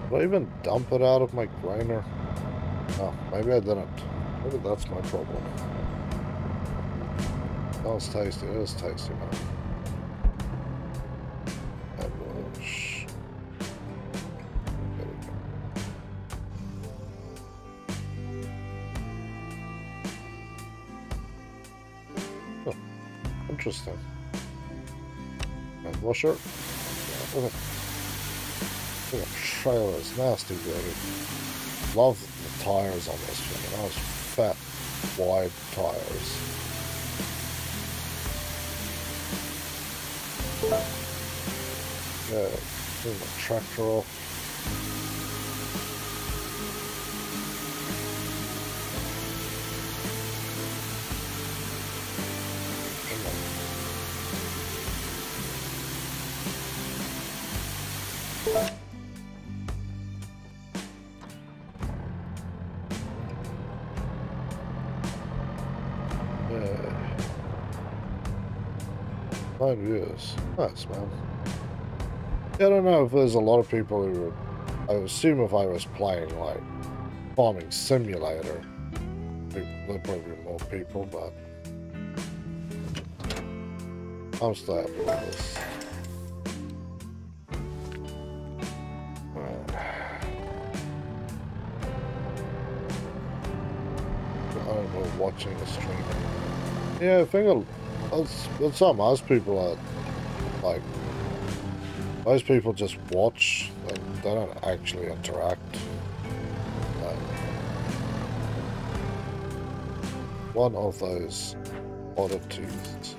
Did I even dump it out of my grinder? Oh, maybe I didn't. Maybe that's my problem. That was tasty. It was tasty, man. That. Oh, interesting. And washer. Look at, look trailer. It's nasty, baby. Love the tires on this thing. Those fat, wide tires. The tractor off. Yeah. Five years. Nice, man. I don't know if there's a lot of people who would, I assume if I was playing like Farming Simulator, there- there'd probably be more people, but I'm still happy with this. Watching the stream. Yeah, I think I'll, some most people are like most people just watch and they don't actually interact. Um, one of those oddities.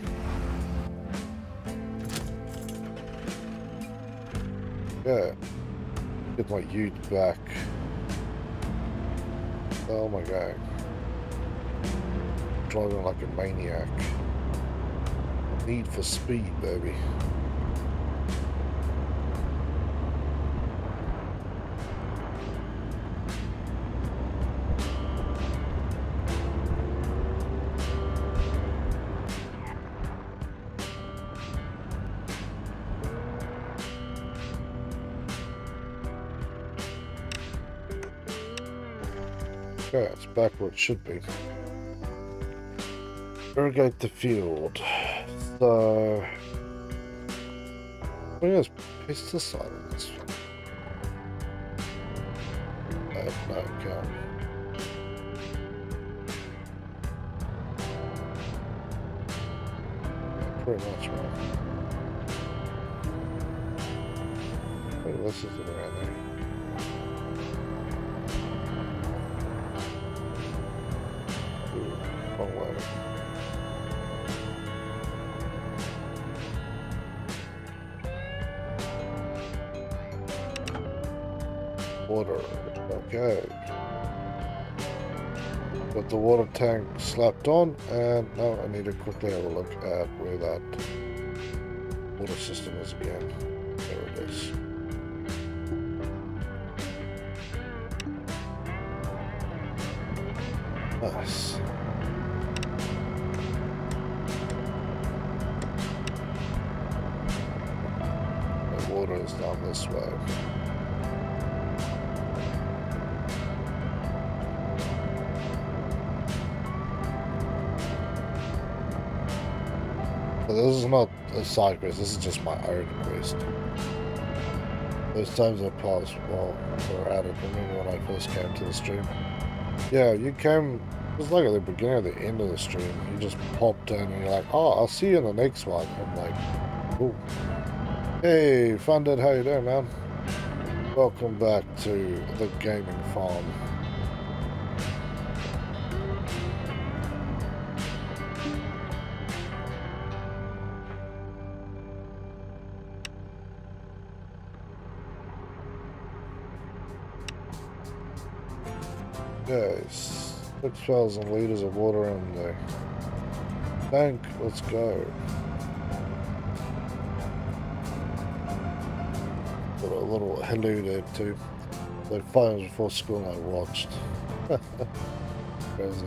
Yeah. Get my ute back. Oh my god. Driving like a maniac. Need for speed, baby. Back where it should be. Irrigate the field. So... I think there's pesticide in this Water. Okay. Got the water tank slapped on, and now I need to quickly have a look at where that water system is again. There it is. Nice. The water is down this way. But this is not a side quest, this is just my own quest. Those times I passed while we were at it, remember when I first came to the stream. Yeah, you came, it was like at the beginning or the end of the stream. You just popped in and you're like, oh, I'll see you in the next one. I'm like, cool. Hey, Funded, how you doing, man? Welcome back to the gaming farm. Yes, 6,000 liters of water in the tank. Let's go. Got a little hello there too. Five minutes before school I watched. Crazy.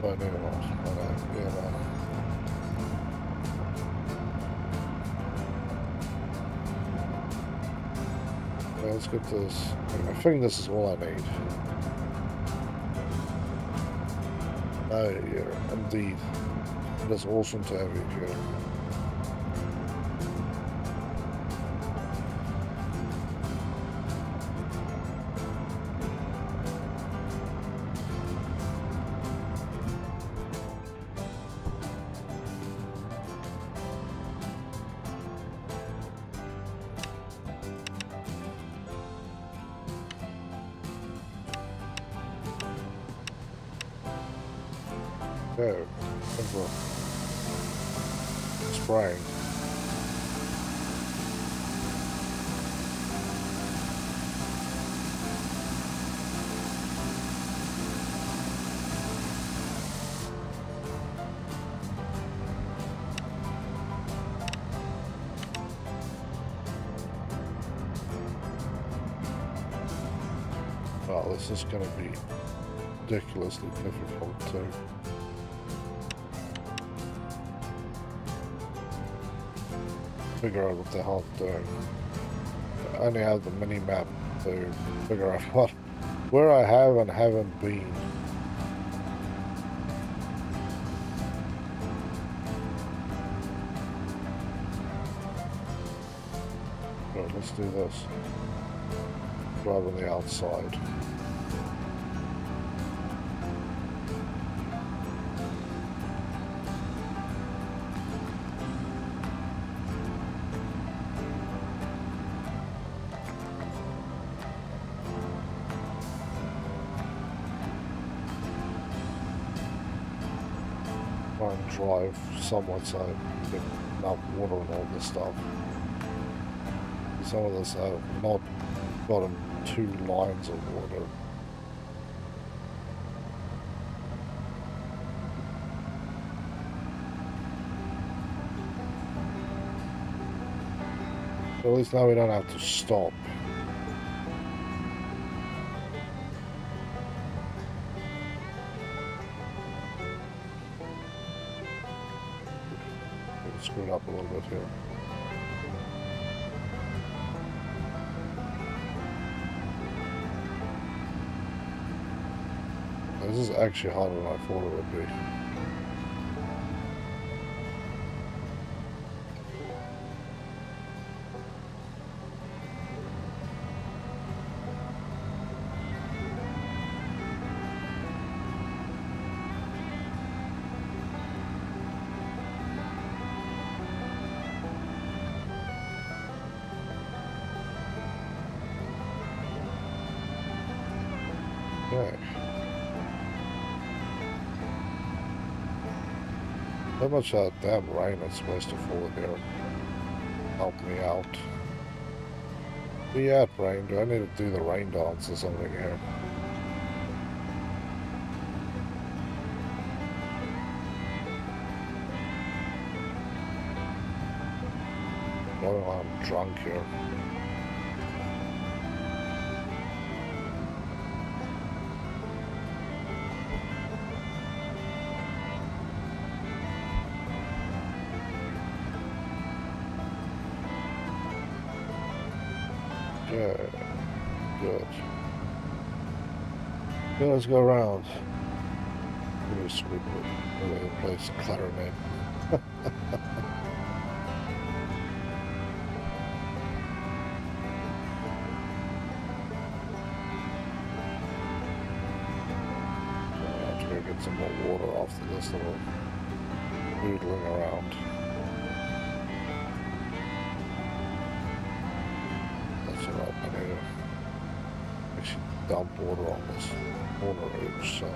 But anyways, let's get this. I think this is all I need. Oh, yeah, indeed. It is awesome to have you here. Difficult too. figure out what the hell I'm doing. I only have the mini map to figure out what where I have and haven't been. Let's do this. Drive on the outside. Drive somewhat so I get enough water and all this stuff. Some of this have not gotten two lines of water. At least now we don't have to stop. Up a little bit here. This is actually harder than I thought it would be. How much uh, that rain that's supposed to fall here? Help me out. You at, rain? Do I need to do the rain dance or something here? I'm drunk here. Go around. Really stupid. Really place clarinet. I have to go get some more water after this little doodling around. That's alright, I dump water on this water ridge, so.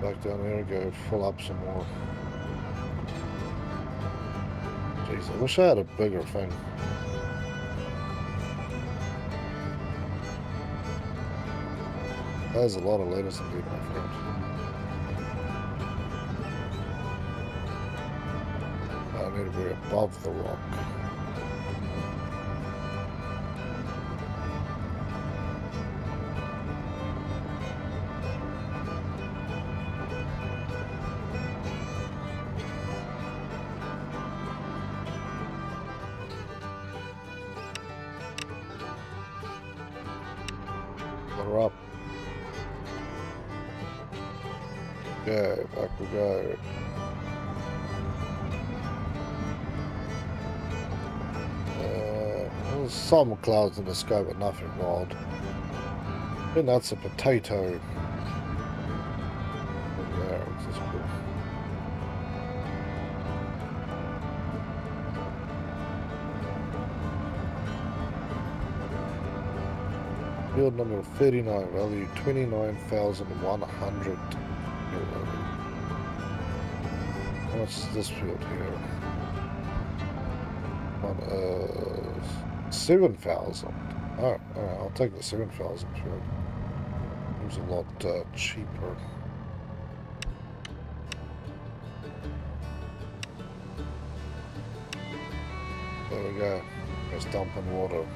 Back down here, go fill up some more. Jeez, I wish I had a bigger thing. There's a lot of lettuce indeed, my friend. I need to be above the rock. Clouds in the sky, but nothing wild. And that's a potato. Field number 39, value 29,100 euro. How much is this field here? One, uh, 7,000. Oh, alright, I'll take the 7,000 field. It was a lot uh, cheaper. There we go. Just dumping water.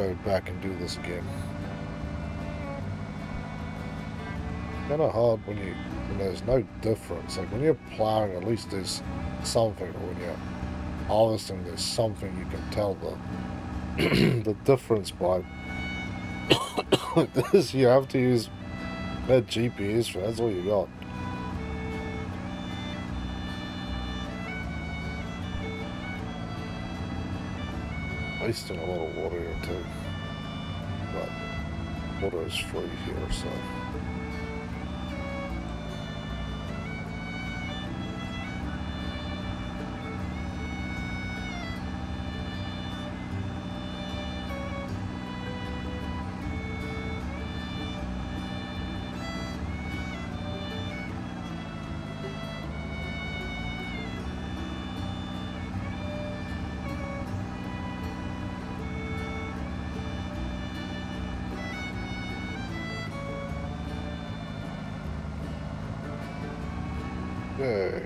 Go back and do this again. Kind of hard when you when there's no difference. Like when you're plowing, at least there's something. Or when you're harvesting, there's something you can tell the the difference by. this you have to use that GPS. That's all you got. Wasting a of water here too. But water is free here, so. Okay.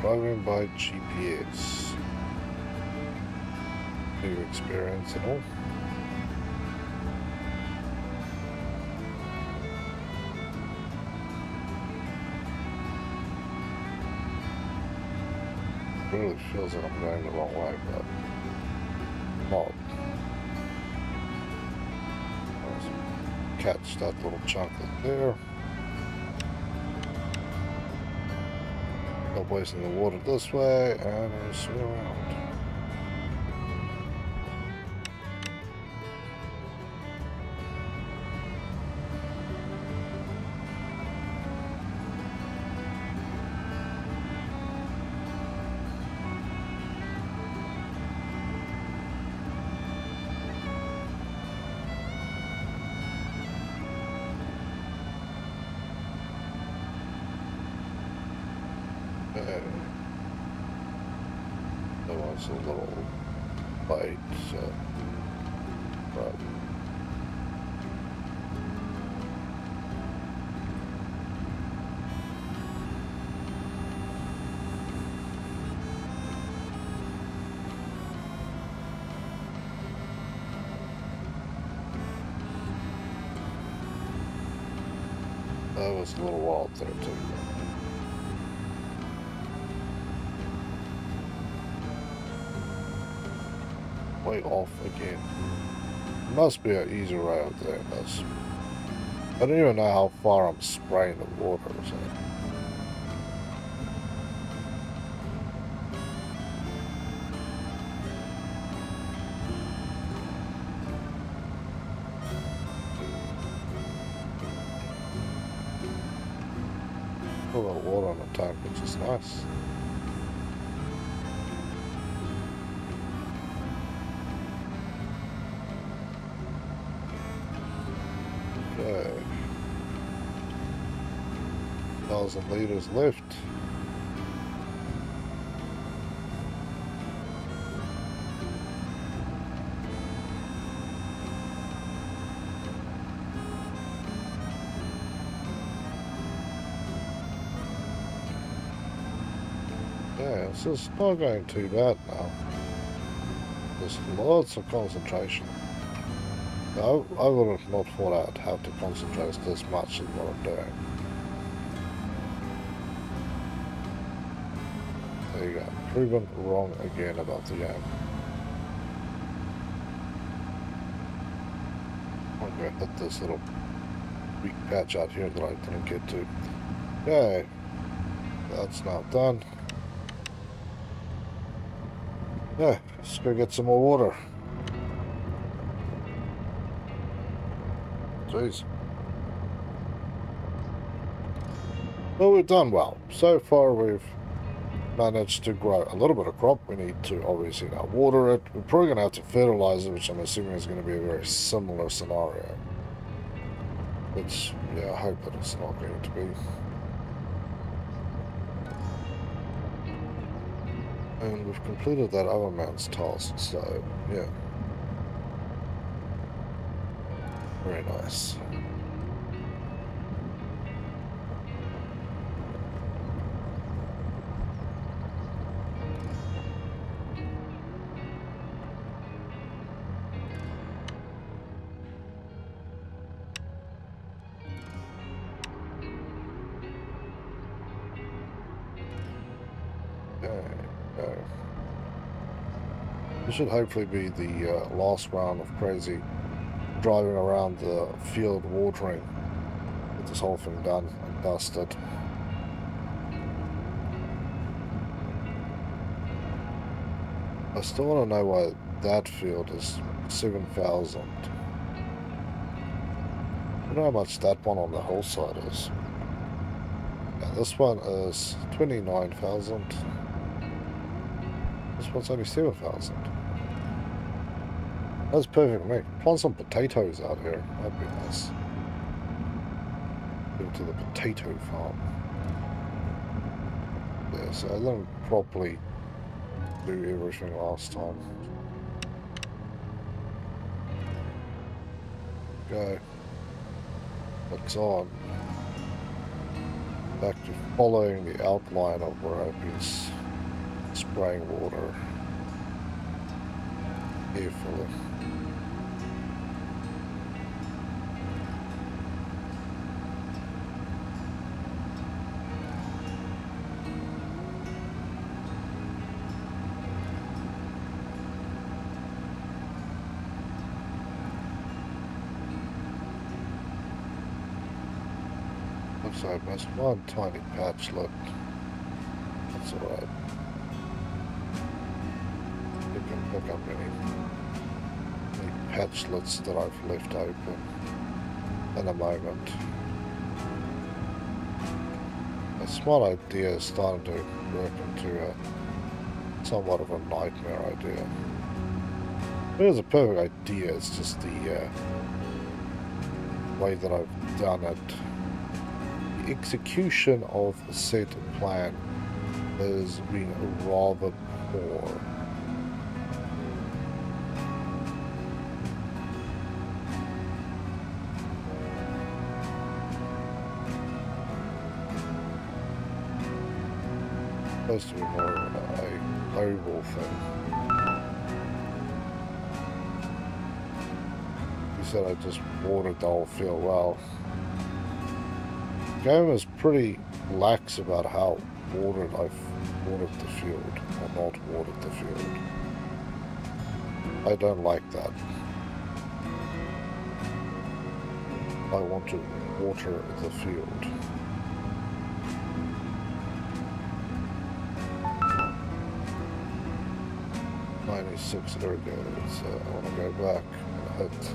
Driving by GPS. New experience and all. Really feels like I'm going the wrong way, but not. Catch that little chunk there. Wasting the water this way and swing around. Off again. Must be an easy way out there. I don't even know how far I'm spraying the water. Thousand liters left. Yeah, is not going too bad now. There's lots of concentration. I, I would have not thought I'd have to concentrate this much in what I'm doing. Proven wrong again about the game. I'm going to hit this little weak patch out here that I didn't get to. Okay. That's not done. Yeah, let's go get some more water. Jeez. Well, we've done well. So far, we've managed to grow a little bit of crop. We need to obviously now water it. We're probably going to have to fertilize it, which I'm assuming is going to be a very similar scenario. Which, yeah, I hope that it's not going to be. And we've completed that other man's task, so, yeah. Very nice. This should hopefully be the uh, last round of crazy driving around the field watering. Get this whole thing done and dusted. I still want to know why that field is 7,000. I don't know how much that one on the hillside is. Yeah, this one is 29,000. This one's only 7,000. That's perfect, mate. Plant some potatoes out here. That'd be nice. Go to the potato farm. Yeah, so I didn't properly do everything last time. Okay. What's on? Back to following the outline of where I've been spraying water carefully. There's one tiny patch left. That's alright. You can pick up any, any patchlets that I've left open in a moment. A small idea is starting to work into a somewhat of a nightmare idea. It was a perfect idea, it's just the uh, way that I've done it execution of said plan has been rather poor. Most of it more a global thing. You said I just watered the whole field well. The game is pretty lax about how watered I've watered the field or not watered the field. I don't like that. I want to water the field. Ninety-six irrigated, I want to go back and hit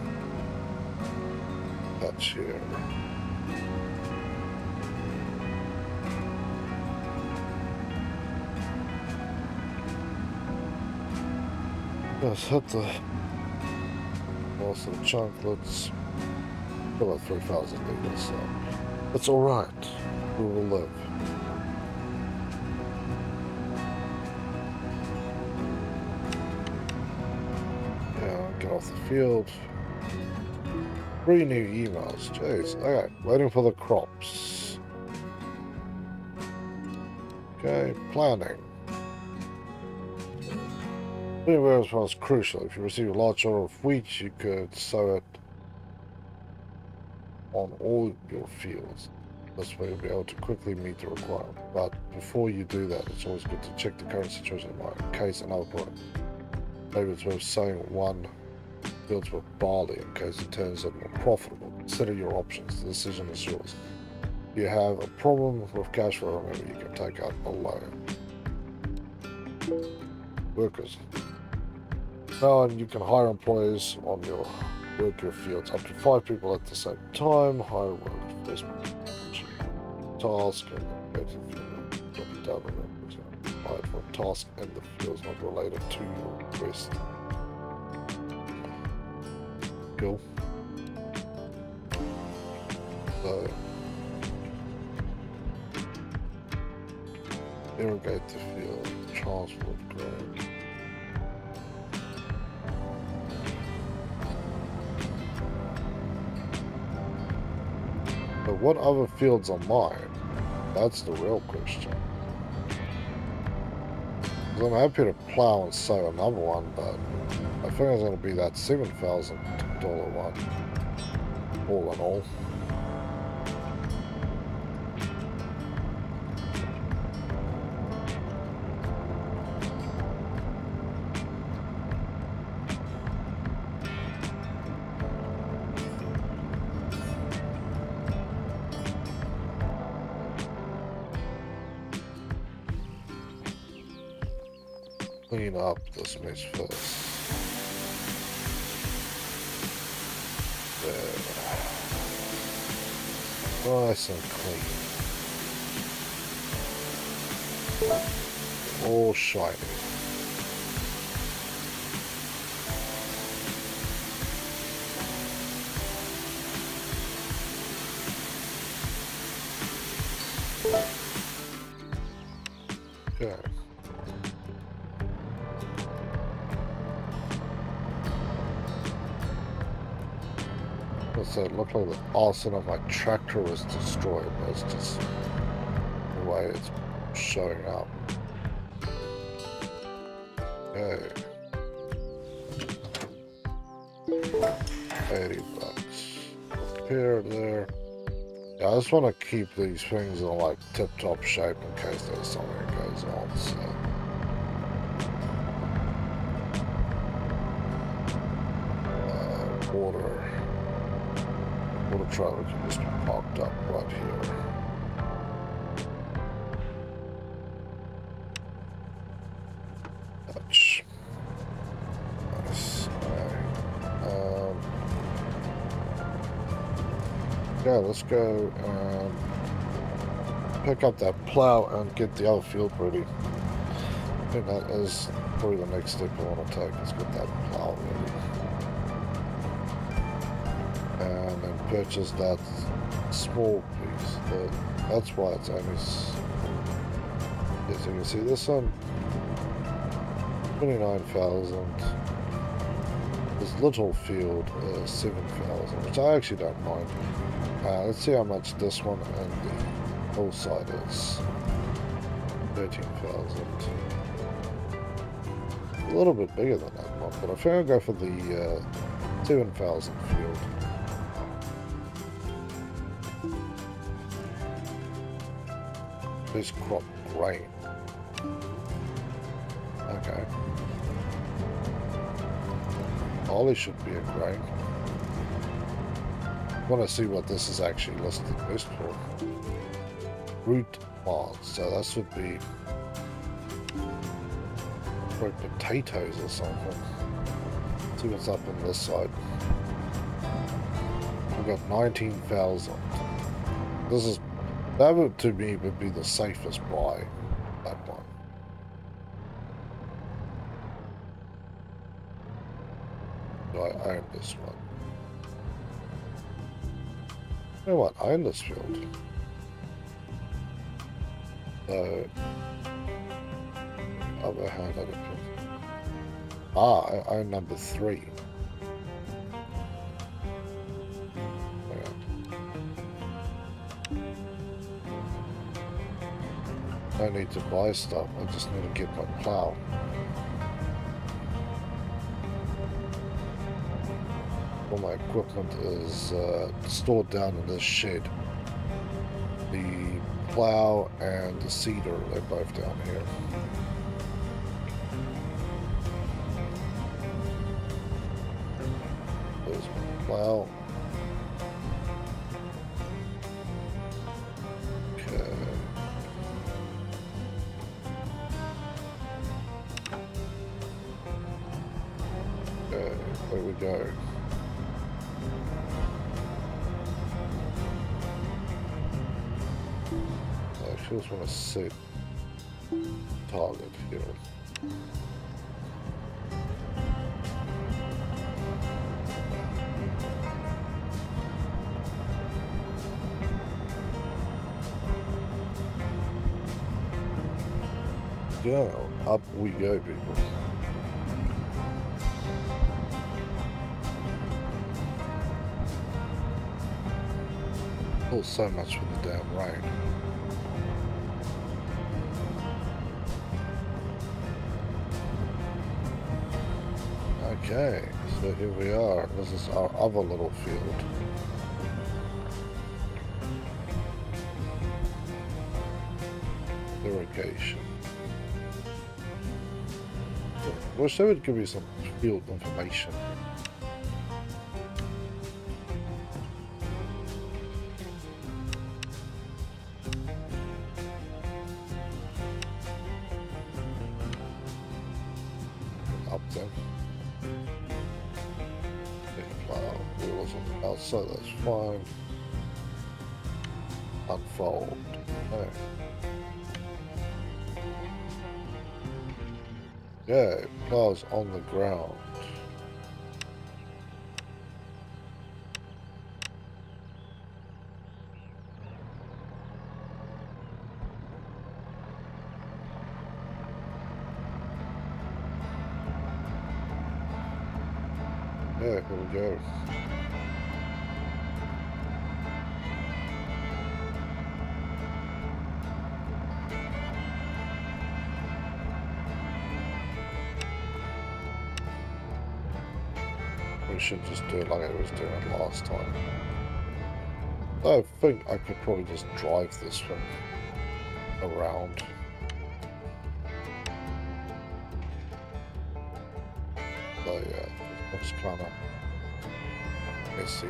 touch here. Let's hit the chunk. Let's about 3,000 liters, so it's alright. We will live. Yeah, get off the field. Three new emails. Jeez. Okay, waiting for the crops. Okay, planning. Anywhere as well as crucial. If you receive a large order of wheat, you could sow it on all your fields. This way you'll be able to quickly meet the requirement. But before you do that, it's always good to check the current situation in my case another product. Maybe it's worth sowing one fields with barley in case it turns out more profitable. Consider your options. The decision is yours. If you have a problem with cash flow, remember you can take out a loan. Workers. Now you can hire employees on your work your fields up to five people at the same time. Hire work first task and the field. And for a task and the field is not related to your quest. Cool. So irrigate the field, transport grain. But what other fields are mine? That's the real question. I'm happy to plow and sow another one, but I think it's going to be that $7,000 one, all in all. Mess first. There. Nice and clean. All shiny. Like the arson my tractor was destroyed. That's just the way it's showing up. Okay. 80 bucks. Here, there. Yeah, I just want to keep these things in like tip-top shape in case there's something that goes on, so. Uh, water. Can just parked up right here. Um, yeah, let's go and pick up that plow and get the other field ready. I think that is probably the next step I want to take is get that plow ready. Purchase that small piece. The, that's why it's only, as you can see, this one, 29,000. This little field is 7,000, which I actually don't mind. Uh, let's see how much this one and the hillside is. 13,000. A little bit bigger than that one, but I think I'll go for the uh, 7,000 field. This crop grain. Okay. Ollie should be a grain. I want to see what this is actually listed best for. Root moss, so that would be for potatoes or something. Let's see what's up on this side. We've got 19,000. This is, that would to me would be the safest buy, that one. Do I own this one? You know what? I own this field. So, other hand, other field. Ah, I own number three. Need to buy stuff, I just need to get my plow. All my equipment is uh, stored down in this shed. The plow and the seeder, they're both down here. There's my plow. We go, people. Oh, so much for the damn rain. Okay, so here we are. This is our other little field. Wish they would give me some field information. Up there. On the outside, that's fine. Unfold. Okay. Yeah, plows on the ground. Yeah, here we go. Like I was doing last time. I think I could probably just drive this one around. So yeah, it looks kind of messy.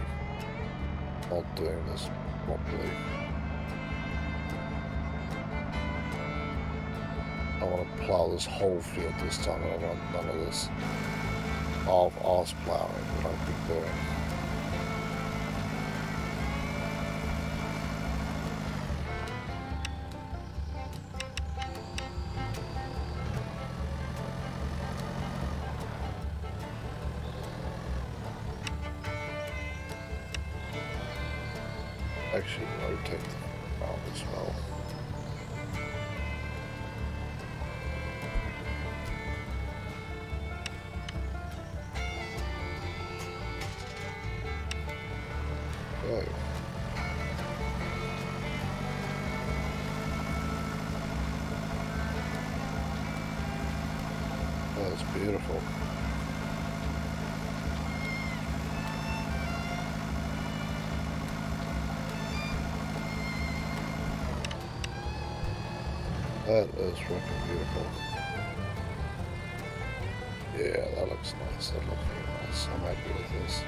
Not doing this properly. I want to plow this whole field this time. I don't want none of this half arse plowing I've been doing. That is freaking beautiful. Yeah, that looks nice. That looks very nice. I'm happy with this.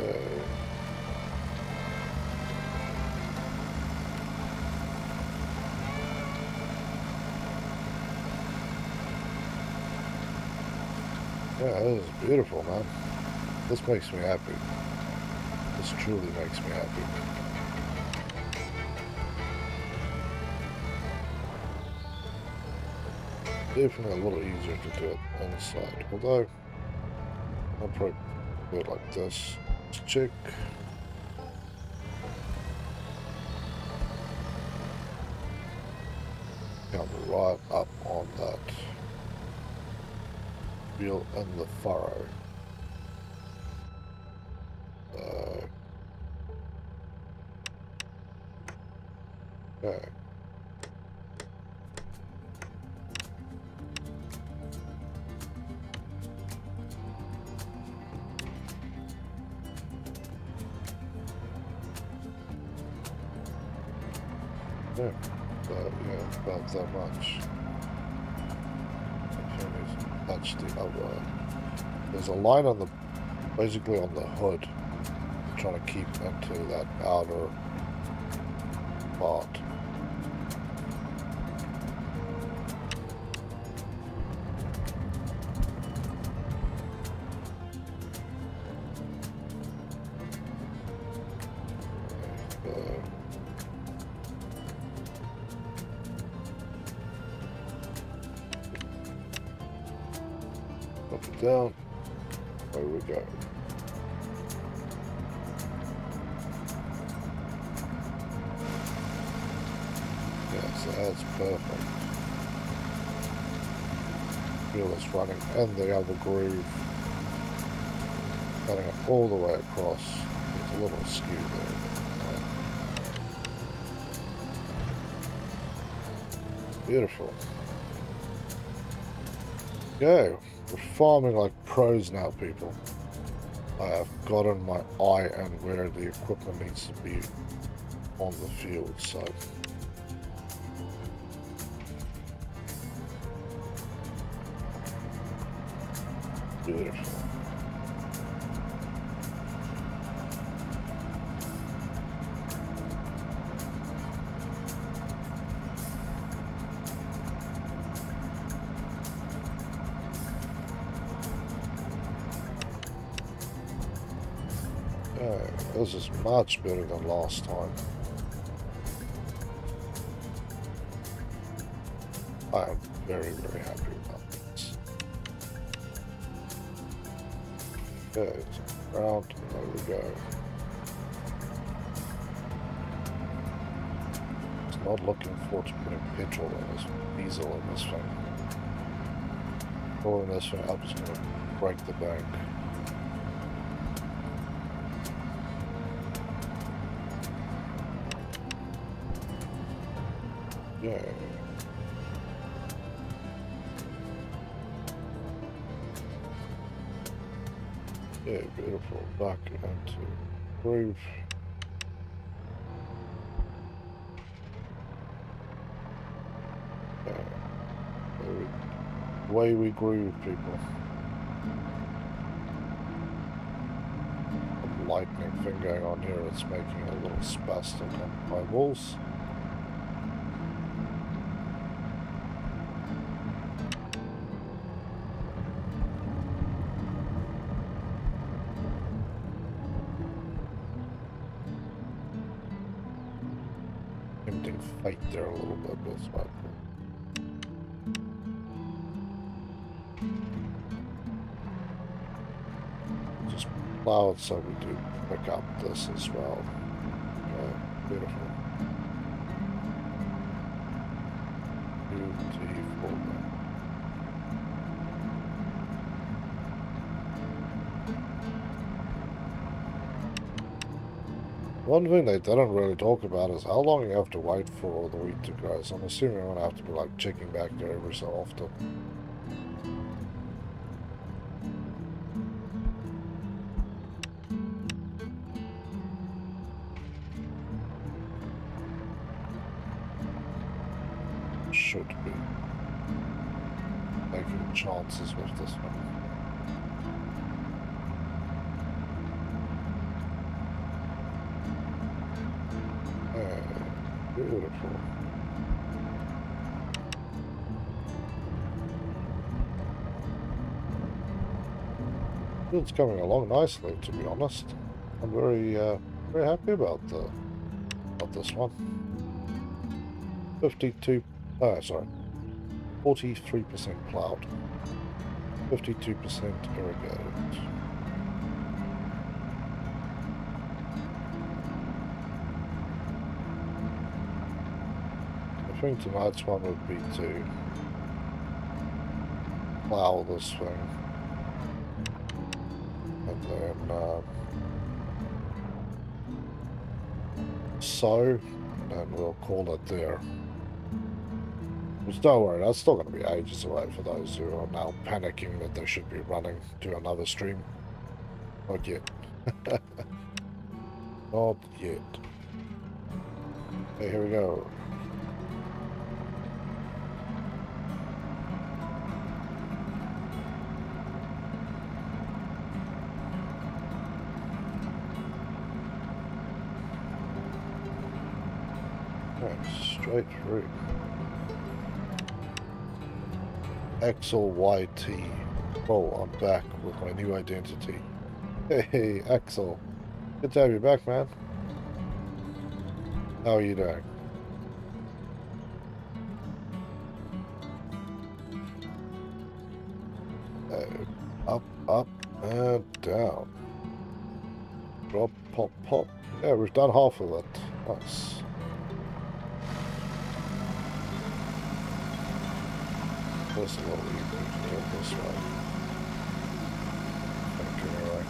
Uh, Yeah, this is beautiful, man. This makes me happy. This truly makes me happy. Definitely a little easier to do it on the side. Although, I'll probably do it like this. Let's check. Come right up on that wheel in the furrow. The other. There's a line on the, basically on the hood, trying to keep into that outer part. And the other groove. Cutting it all the way across. It's a little skew there. Beautiful. Go. we're farming like pros now, people. I have gotten my eye on where the equipment needs to be on the field, so. This is much better than last time. I am very, very happy Okay, round, there we go. It's not looking forward to putting petrol in this diesel in this thing. Pulling this thing up is gonna break the bank. Back into groove. Yeah. Uh, there Way we groove, people. Lightning thing going on here. It's making a little spastic on my walls. So we do pick up this as well. Okay, beautiful. Beautiful. one thing they didn't really talk about is how long you have to wait for the wheat to grow. So I'm assuming I'm going to have to be like checking back there every so often. It's coming along nicely, to be honest. I'm very, uh, very happy about the, about this one. 52, uh, sorry, 43% cloud, 52% irrigated. I think tonight's one would be to plow this thing. And uh, sow, and we'll call it there. Don't worry, that's still going to be ages away for those who are now panicking that they should be running to another stream. Not yet. Not yet. Okay, here we go. Straight through. Axel YT. Oh, I'm back with my new identity. Hey, Axel. Good to have you back, man. How are you doing? Uh, up, up, and down. Drop, pop, pop. Yeah, we've done half of it. Nice. To this way. Anyway.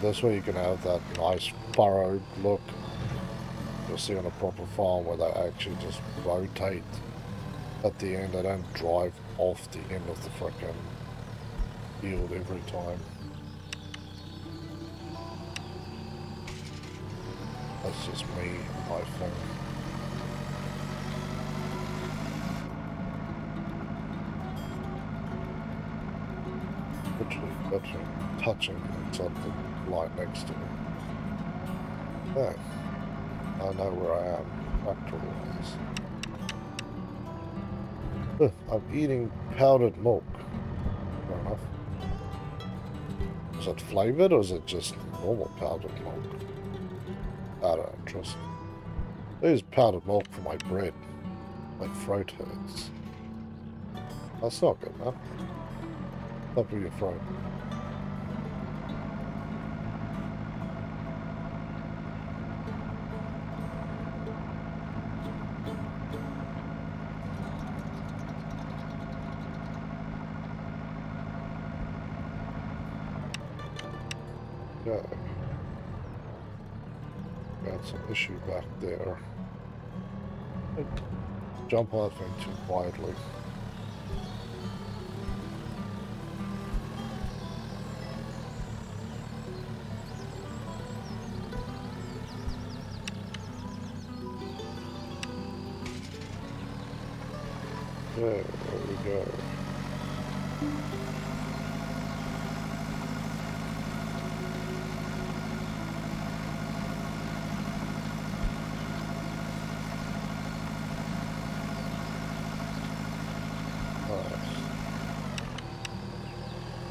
This way you can have that nice furrowed look. You'll see on a proper farm where they actually just rotate at the end. They don't drive off the end of the frickin' field every time. That's just me, my phone. Literally touching, touching something right next to me. Yeah, I know where I am, factory-wise. I'm eating powdered milk. Fair enough. Is it flavored or is it just normal powdered milk? Use powdered milk for my bread. My throat hurts. That's not good, man. Not for your throat. There. Jump off too quietly.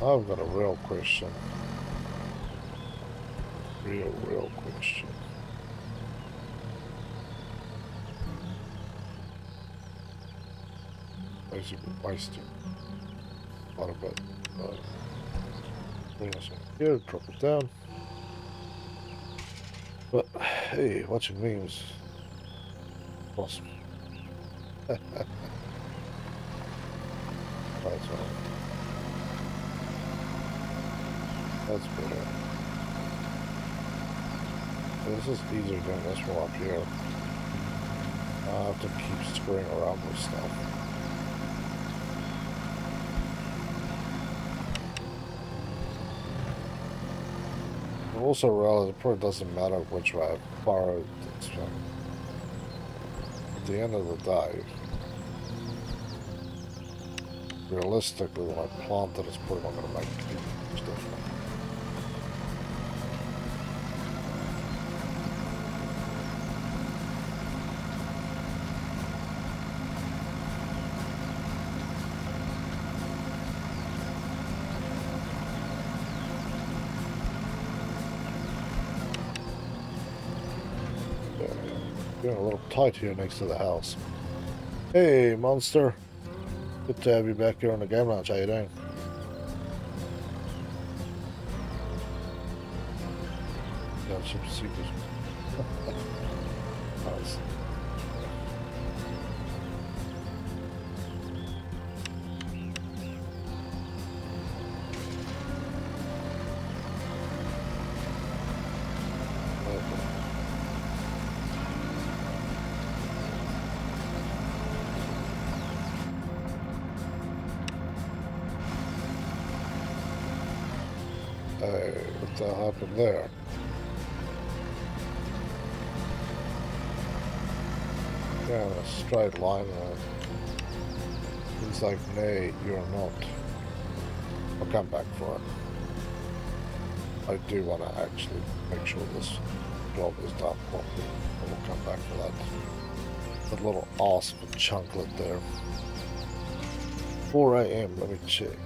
I've got a real question. Real, real question. Basically wasting a bit. But bring this one here, drop it down. But hey, watching memes. Awesome. That's all. That's. This is easier doing this one up here. I have to keep screwing around with stuff. Also realized it probably doesn't matter which way I borrowed this one. At the end of the day, realistically, when I plant it, it's probably not going to make a difference. Getting a little tight here next to the house. Hey, monster. Good to have you back here on the Gaming Lounge. How you doing? A straight line. He's like, nay, you're not. I'll come back for it. I do want to actually make sure this job is done properly. I will come back for that. That little ass of a chunklet there. 4 a.m. Let me check.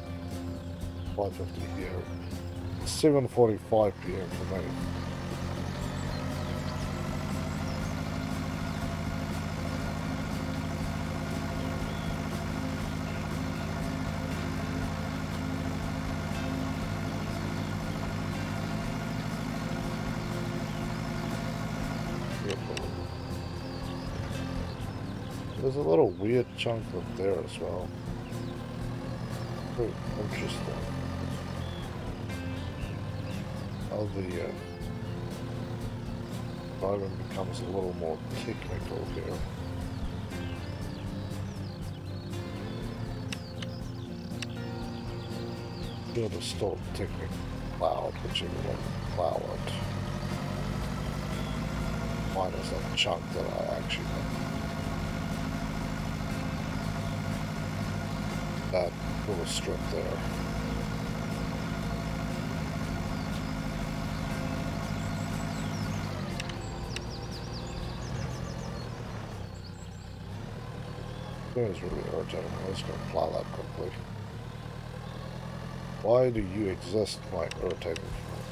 5:50 here. 7.45 p.m. for me. A little weird chunk up there as well. Very interesting how the uh, becomes a little more technical here. Be a technically plow it, whichever you plow it. Minus that chunk that I actually that little strip there. That was really irritating. I was going to plow that quickly. Why do you exist, my irritating friend?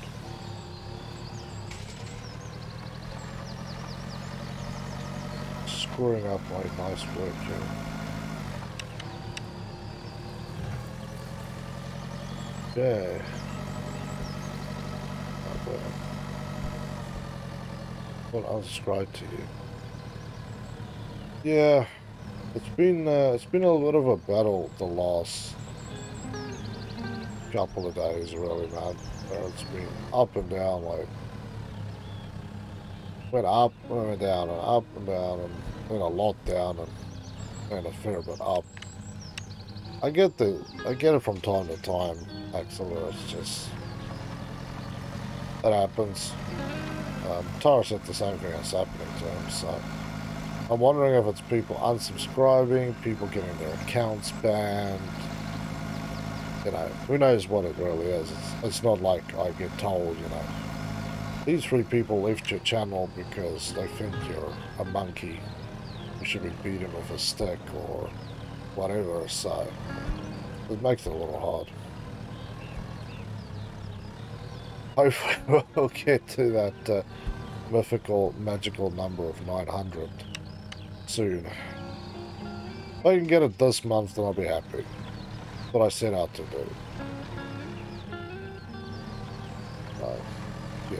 Screwing up my nice work here. Okay. Well, I'll unsubscribe to you. Yeah, it's been uh, it's been a bit of a battle the last couple of days, really, man. Uh, It's been up and down, like went up, went down, and up and down, and then a lot down, and then a fair bit up. I get the I get it from time to time, Axel. It's just that happens. Um, Tara said the same thing that's happening to him, so. I'm wondering if it's people unsubscribing, people getting their accounts banned. You know, who knows what it really is. It's, it's not like I get told, you know, these three people left your channel because they think you're a monkey. You should be beaten with a stick or whatever, so it makes it a little hard. Hopefully we'll get to that uh, mythical, magical number of 900 soon. If I can get it this month, then I'll be happy. What I set out to do. Uh, yeah.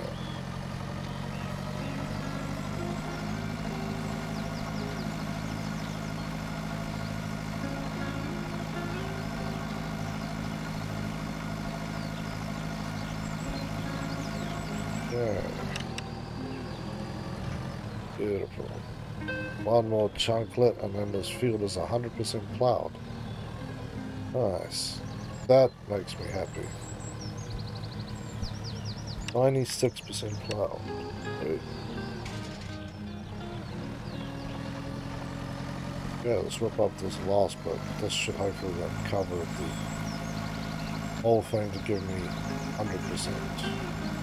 Okay. Beautiful. One more chunklet and then this field is 100% plowed. Nice. That makes me happy. 96% plowed. Good. Yeah, let's rip up this last bit. This should hopefully then cover the whole thing to give me 100%.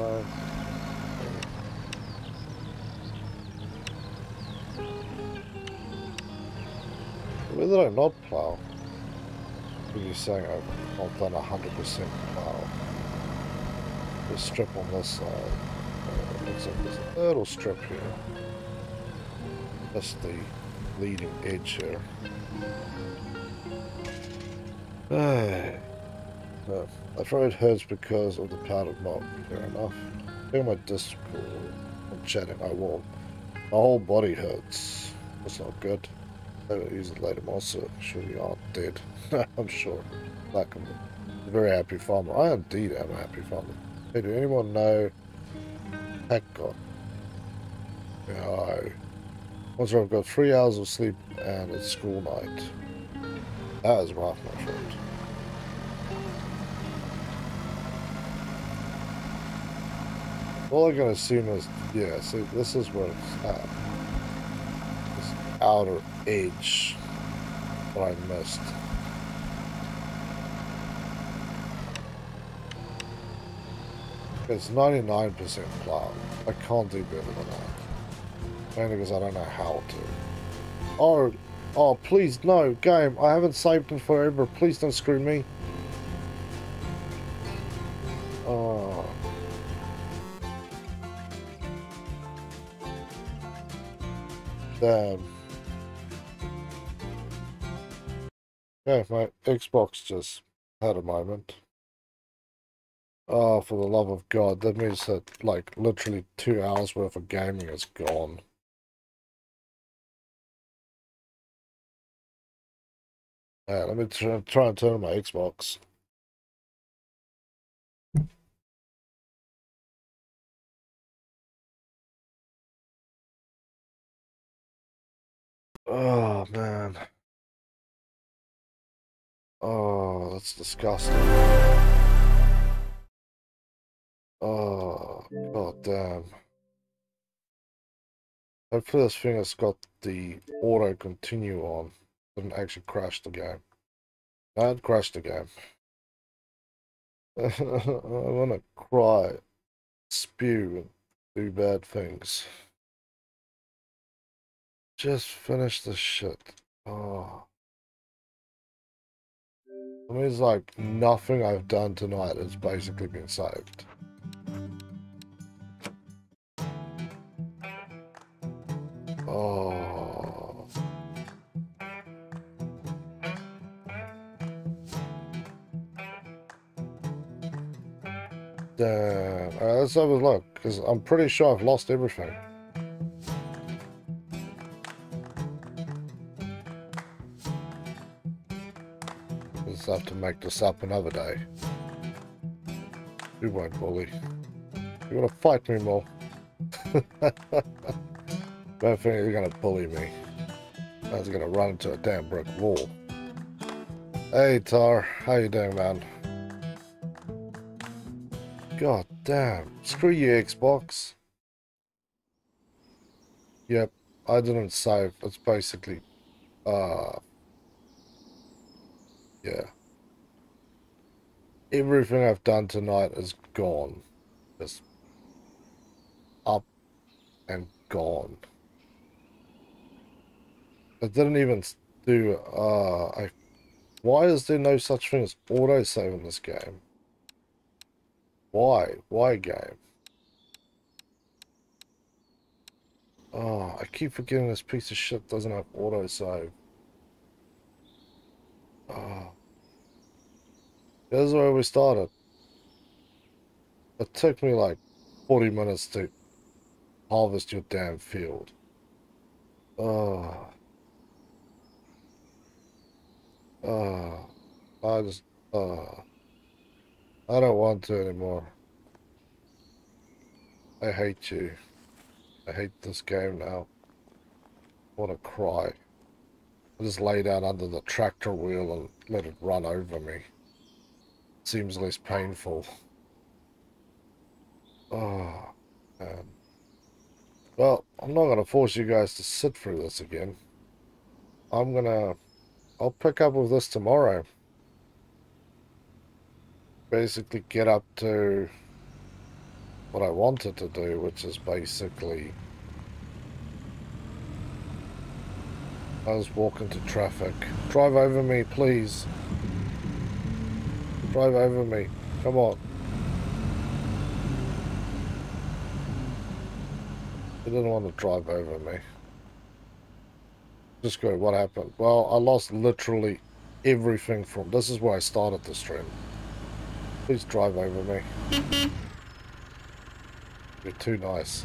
Alright. Where did I not plow? What are you saying I've not done 100% plow? The strip on this side. Uh, looks like there's a little strip here. That's the leading edge here. I thought it hurts because of the powdered mob. Fair enough. Check my Discord. I'm chatting, I won't. My whole body hurts. That's not good. I'll use it later. I'm sure you aren't dead. I'm sure. Like I'm a very happy farmer. I indeed am a happy farmer. Hey, do anyone know Heck God. No. Once I've got three hours of sleep and it's school night. That is rough, my friend. All I'm gonna assume is, yeah, see, this is where it's at. This outer edge that I missed. It's 99% plowed. I can't do better than that. Mainly because I don't know how to. Oh, oh, please, no, game. I haven't saved in forever. Please don't screw me. Oh. Damn. Um, yeah, my Xbox just had a moment. Oh, for the love of God. That means that, like, literally two hours worth of gaming is gone. Yeah, let me try, try and turn on my Xbox. Oh, man. Oh, that's disgusting. Oh, god damn. Hopefully this thing has got the auto continue on. Didn't actually crash the game. I'd crash the game. I wanna cry, spew, and do bad things. Just finish the shit. Oh. It means like nothing I've done tonight has basically been saved. Oh. Damn. Uh, let's have a look, because I'm pretty sure I've lost everything. Have to make this up another day. You won't bully. You wanna fight me more? Don't think you're gonna bully me. I was gonna run into a damn brick wall. Hey Tar, how you doing man? God damn. Screw you Xbox. Yep, I didn't save. It's basically uh yeah. Everything I've done tonight is gone. Just up and gone. It didn't even do, uh, I, why is there no such thing as autosave in this game? Why? Why game? Oh, I keep forgetting this piece of shit doesn't have autosave. Oh. This is where we started. It took me like 40 minutes to harvest your damn field. Oh. Uh, I just Oh, I don't want to anymore. I hate you. I hate this game now. Want to cry. I just lay down under the tractor wheel and let it run over me. Seems less painful. Oh, man. Well, I'm not going to force you guys to sit through this again. I'm going to... I'll pick up with this tomorrow. Basically get up to what I wanted to do, which is basically... I was walking to traffic. Drive over me, please. Drive over me. Come on. He didn't want to drive over me. Just go, what happened? Well, I lost literally everything from... This is where I started the stream. Please drive over me. You're too nice.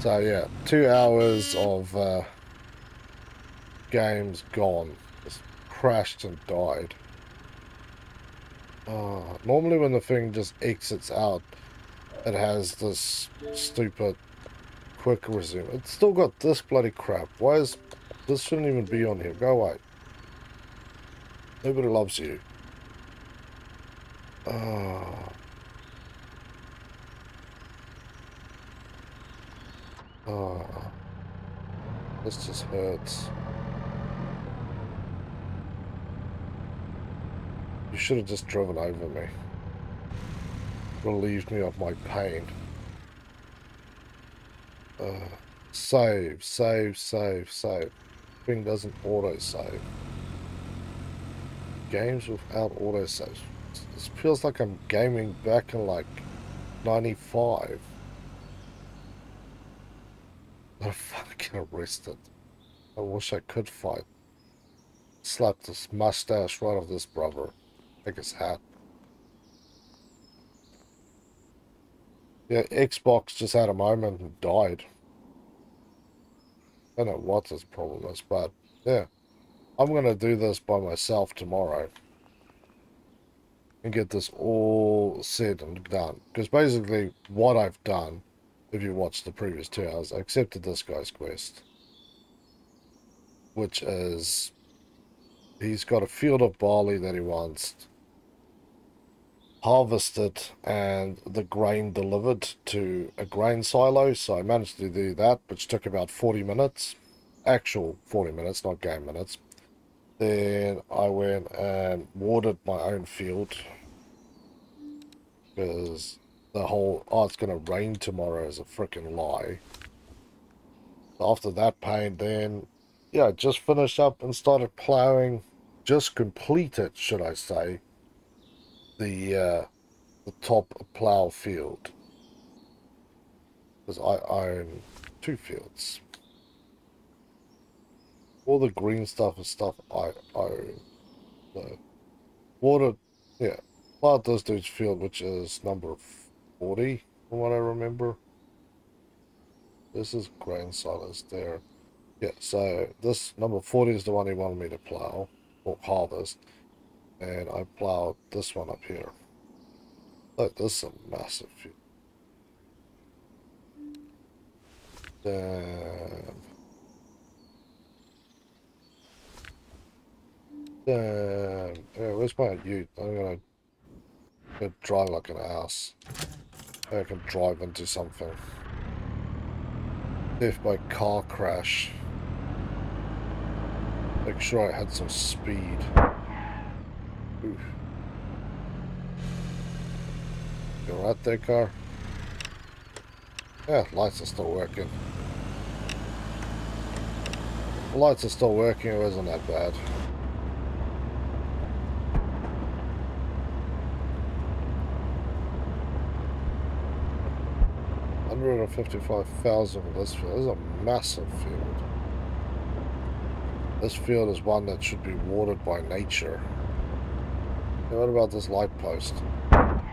So yeah, two hours of uh, games gone. Just crashed and died. Oh, normally when the thing just exits out, it has this stupid quick resume. It's still got this bloody crap. Why is... This shouldn't even be on here. Go away. Nobody loves you. Oh. Oh. This just hurts. You should have just driven over me. Relieved me of my pain. Uh, save, save, save, save. Thing doesn't auto-save. Games without auto-saves. This feels like I'm gaming back in like 95. I'm fucking arrested. I wish I could fight. Slap this mustache right off this brother. Take his hat. Yeah, Xbox just had a moment and died. I don't know what this problem is, but yeah. I'm going to do this by myself tomorrow. And get this all said and done. Because basically what I've done if you watched the previous two hours, I accepted this guy's quest. Which is, he's got a field of barley that he wants harvested and the grain delivered to a grain silo. So I managed to do that, which took about 40 minutes. Actual 40 minutes, not game minutes. Then I went and watered my own field because the whole, oh, it's going to rain tomorrow is a freaking lie. After that pain, then, yeah, just finished up and started plowing, just completed, should I say, the, uh, the top plow field. Because I own two fields. All the green stuff is stuff I own. So, water, yeah, plowed this dude's field, which is number 40, from what I remember. This is grain silos there. Yeah, so this number 40 is the one he wanted me to plow, or harvest. And I plowed this one up here. Look, this is a massive field. Damn. Damn. Yeah, where's my ute? I'm gonna, gonna drive like an ass. I can drive into something. If my car crash. Make sure I had some speed. Oof. You alright there, car? Yeah, lights are still working. Lights are still working, it wasn't that bad. 155,000 for this field. This is a massive field. This field is one that should be watered by nature. What about this light post? Have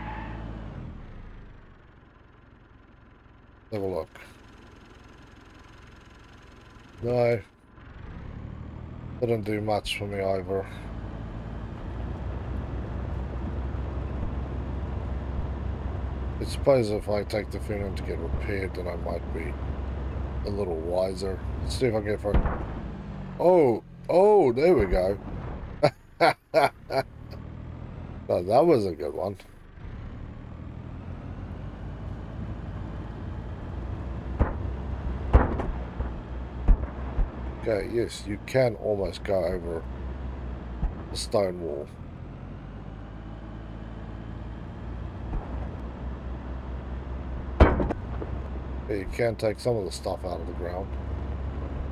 a look. No. Didn't do much for me either. I suppose if I take the thing in to get repaired, then I might be a little wiser. Let's see if I can get for... Oh! Oh, there we go. no, that was a good one. Okay, yes, you can almost go over the stone wall. You can take some of the stuff out of the ground.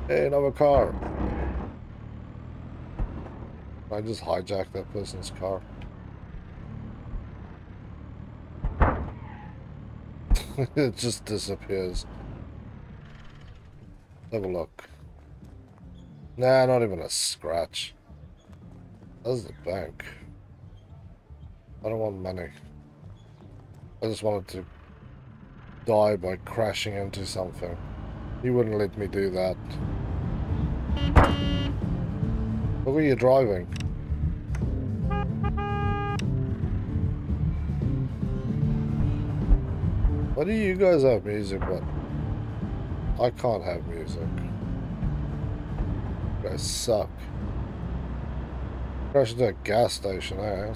Hey, another car. I just hijack that person's car. it just disappears. Have a look. Nah, not even a scratch. That's the bank. I don't want money. I just wanted to die by crashing into something. He wouldn't let me do that. Look where you're driving. Why do you guys have music, but I can't have music? You guys suck. Crash into a gas station, eh?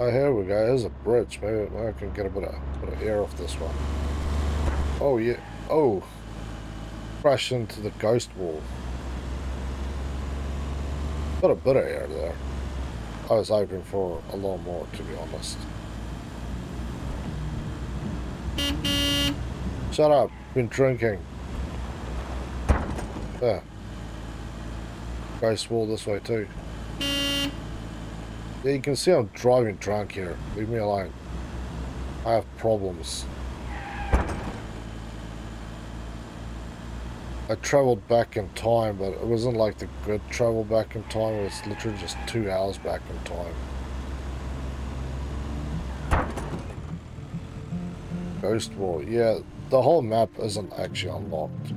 Oh, here we go. There's a bridge. Maybe, maybe I can get a bit of, bit of air off this one. Oh, yeah. Oh. Crash into the ghost wall. Got a bit of air there. I was hoping for a lot more, to be honest. Shut up. Been drinking. There. Ghost wall this way too. Yeah, you can see I'm driving drunk here. Leave me alone. I have problems. I travelled back in time, but it wasn't like the good travel back in time. It was literally just two hours back in time. Ghost War, Yeah, the whole map isn't actually unlocked.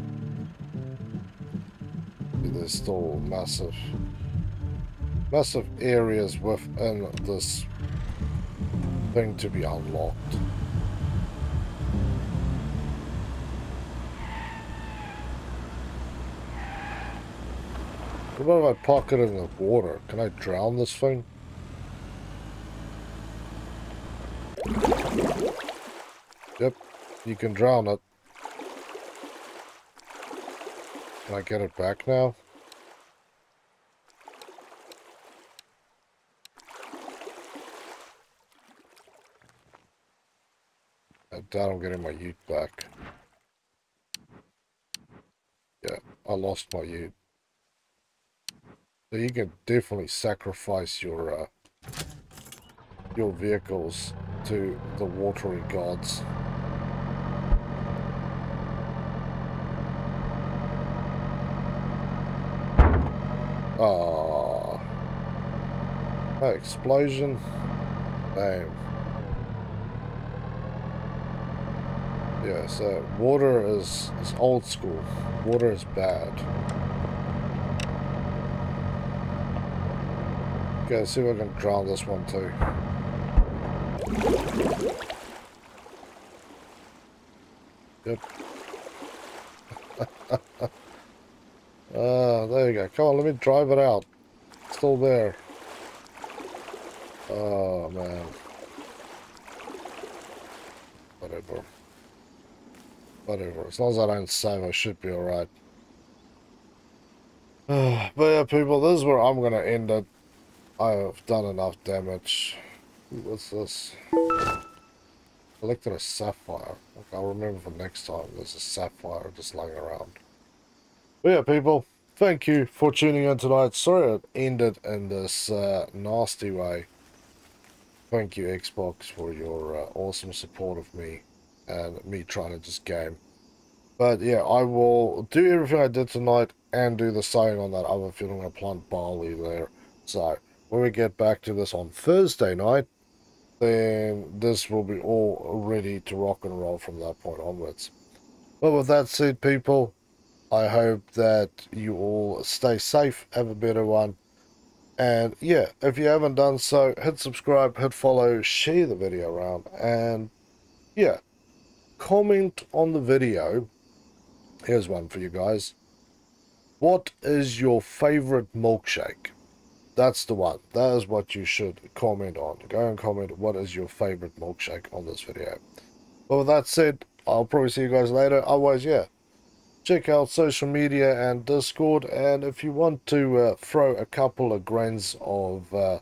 There's still massive massive areas within this thing to be unlocked. About if I park it in the water? Can I drown this thing? Yep, you can drown it. Can I get it back now? I doubt I'm getting my ute back. Yeah, I lost my ute. So you can definitely sacrifice your uh, your vehicles to the watery gods. Ah, explosion. Damn. Yeah, so water is, is old school. Water is bad. Let's see if I can drown this one too. Yep. Uh, there you go. Come on, let me drive it out. still there. Oh, man. Whatever. Whatever. As long as I don't save, I should be alright. but yeah, people, this is where I'm going to end it. I have done enough damage. What's this? Collected a sapphire. I'll remember for next time. There's a sapphire just lying around. But yeah, people, thank you for tuning in tonight. Sorry it ended in this uh, nasty way. Thank you, Xbox, for your uh, awesome support of me and me trying to just game. But yeah, I will do everything I did tonight and do the same on that other field. I'm going to plant barley there. So when we get back to this on Thursday night, then this will be all ready to rock and roll from that point onwards. But with that said, people, I hope that you all stay safe, have a better one, And yeah, if you haven't done so, hit subscribe, hit follow, share the video around, and yeah, comment on the video. Here's one for you guys. What is your favorite milkshake? That's the one. That is what you should comment on. Go and comment what is your favorite milkshake on this video. But with that said, I'll probably see you guys later. Otherwise, yeah, check out social media and Discord. And if you want to uh, throw a couple of grains of uh,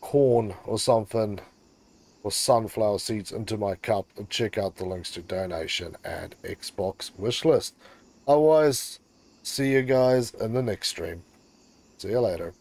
corn or something or sunflower seeds into my cup, check out the links to donation and Xbox wishlist. Otherwise, see you guys in the next stream. See you later.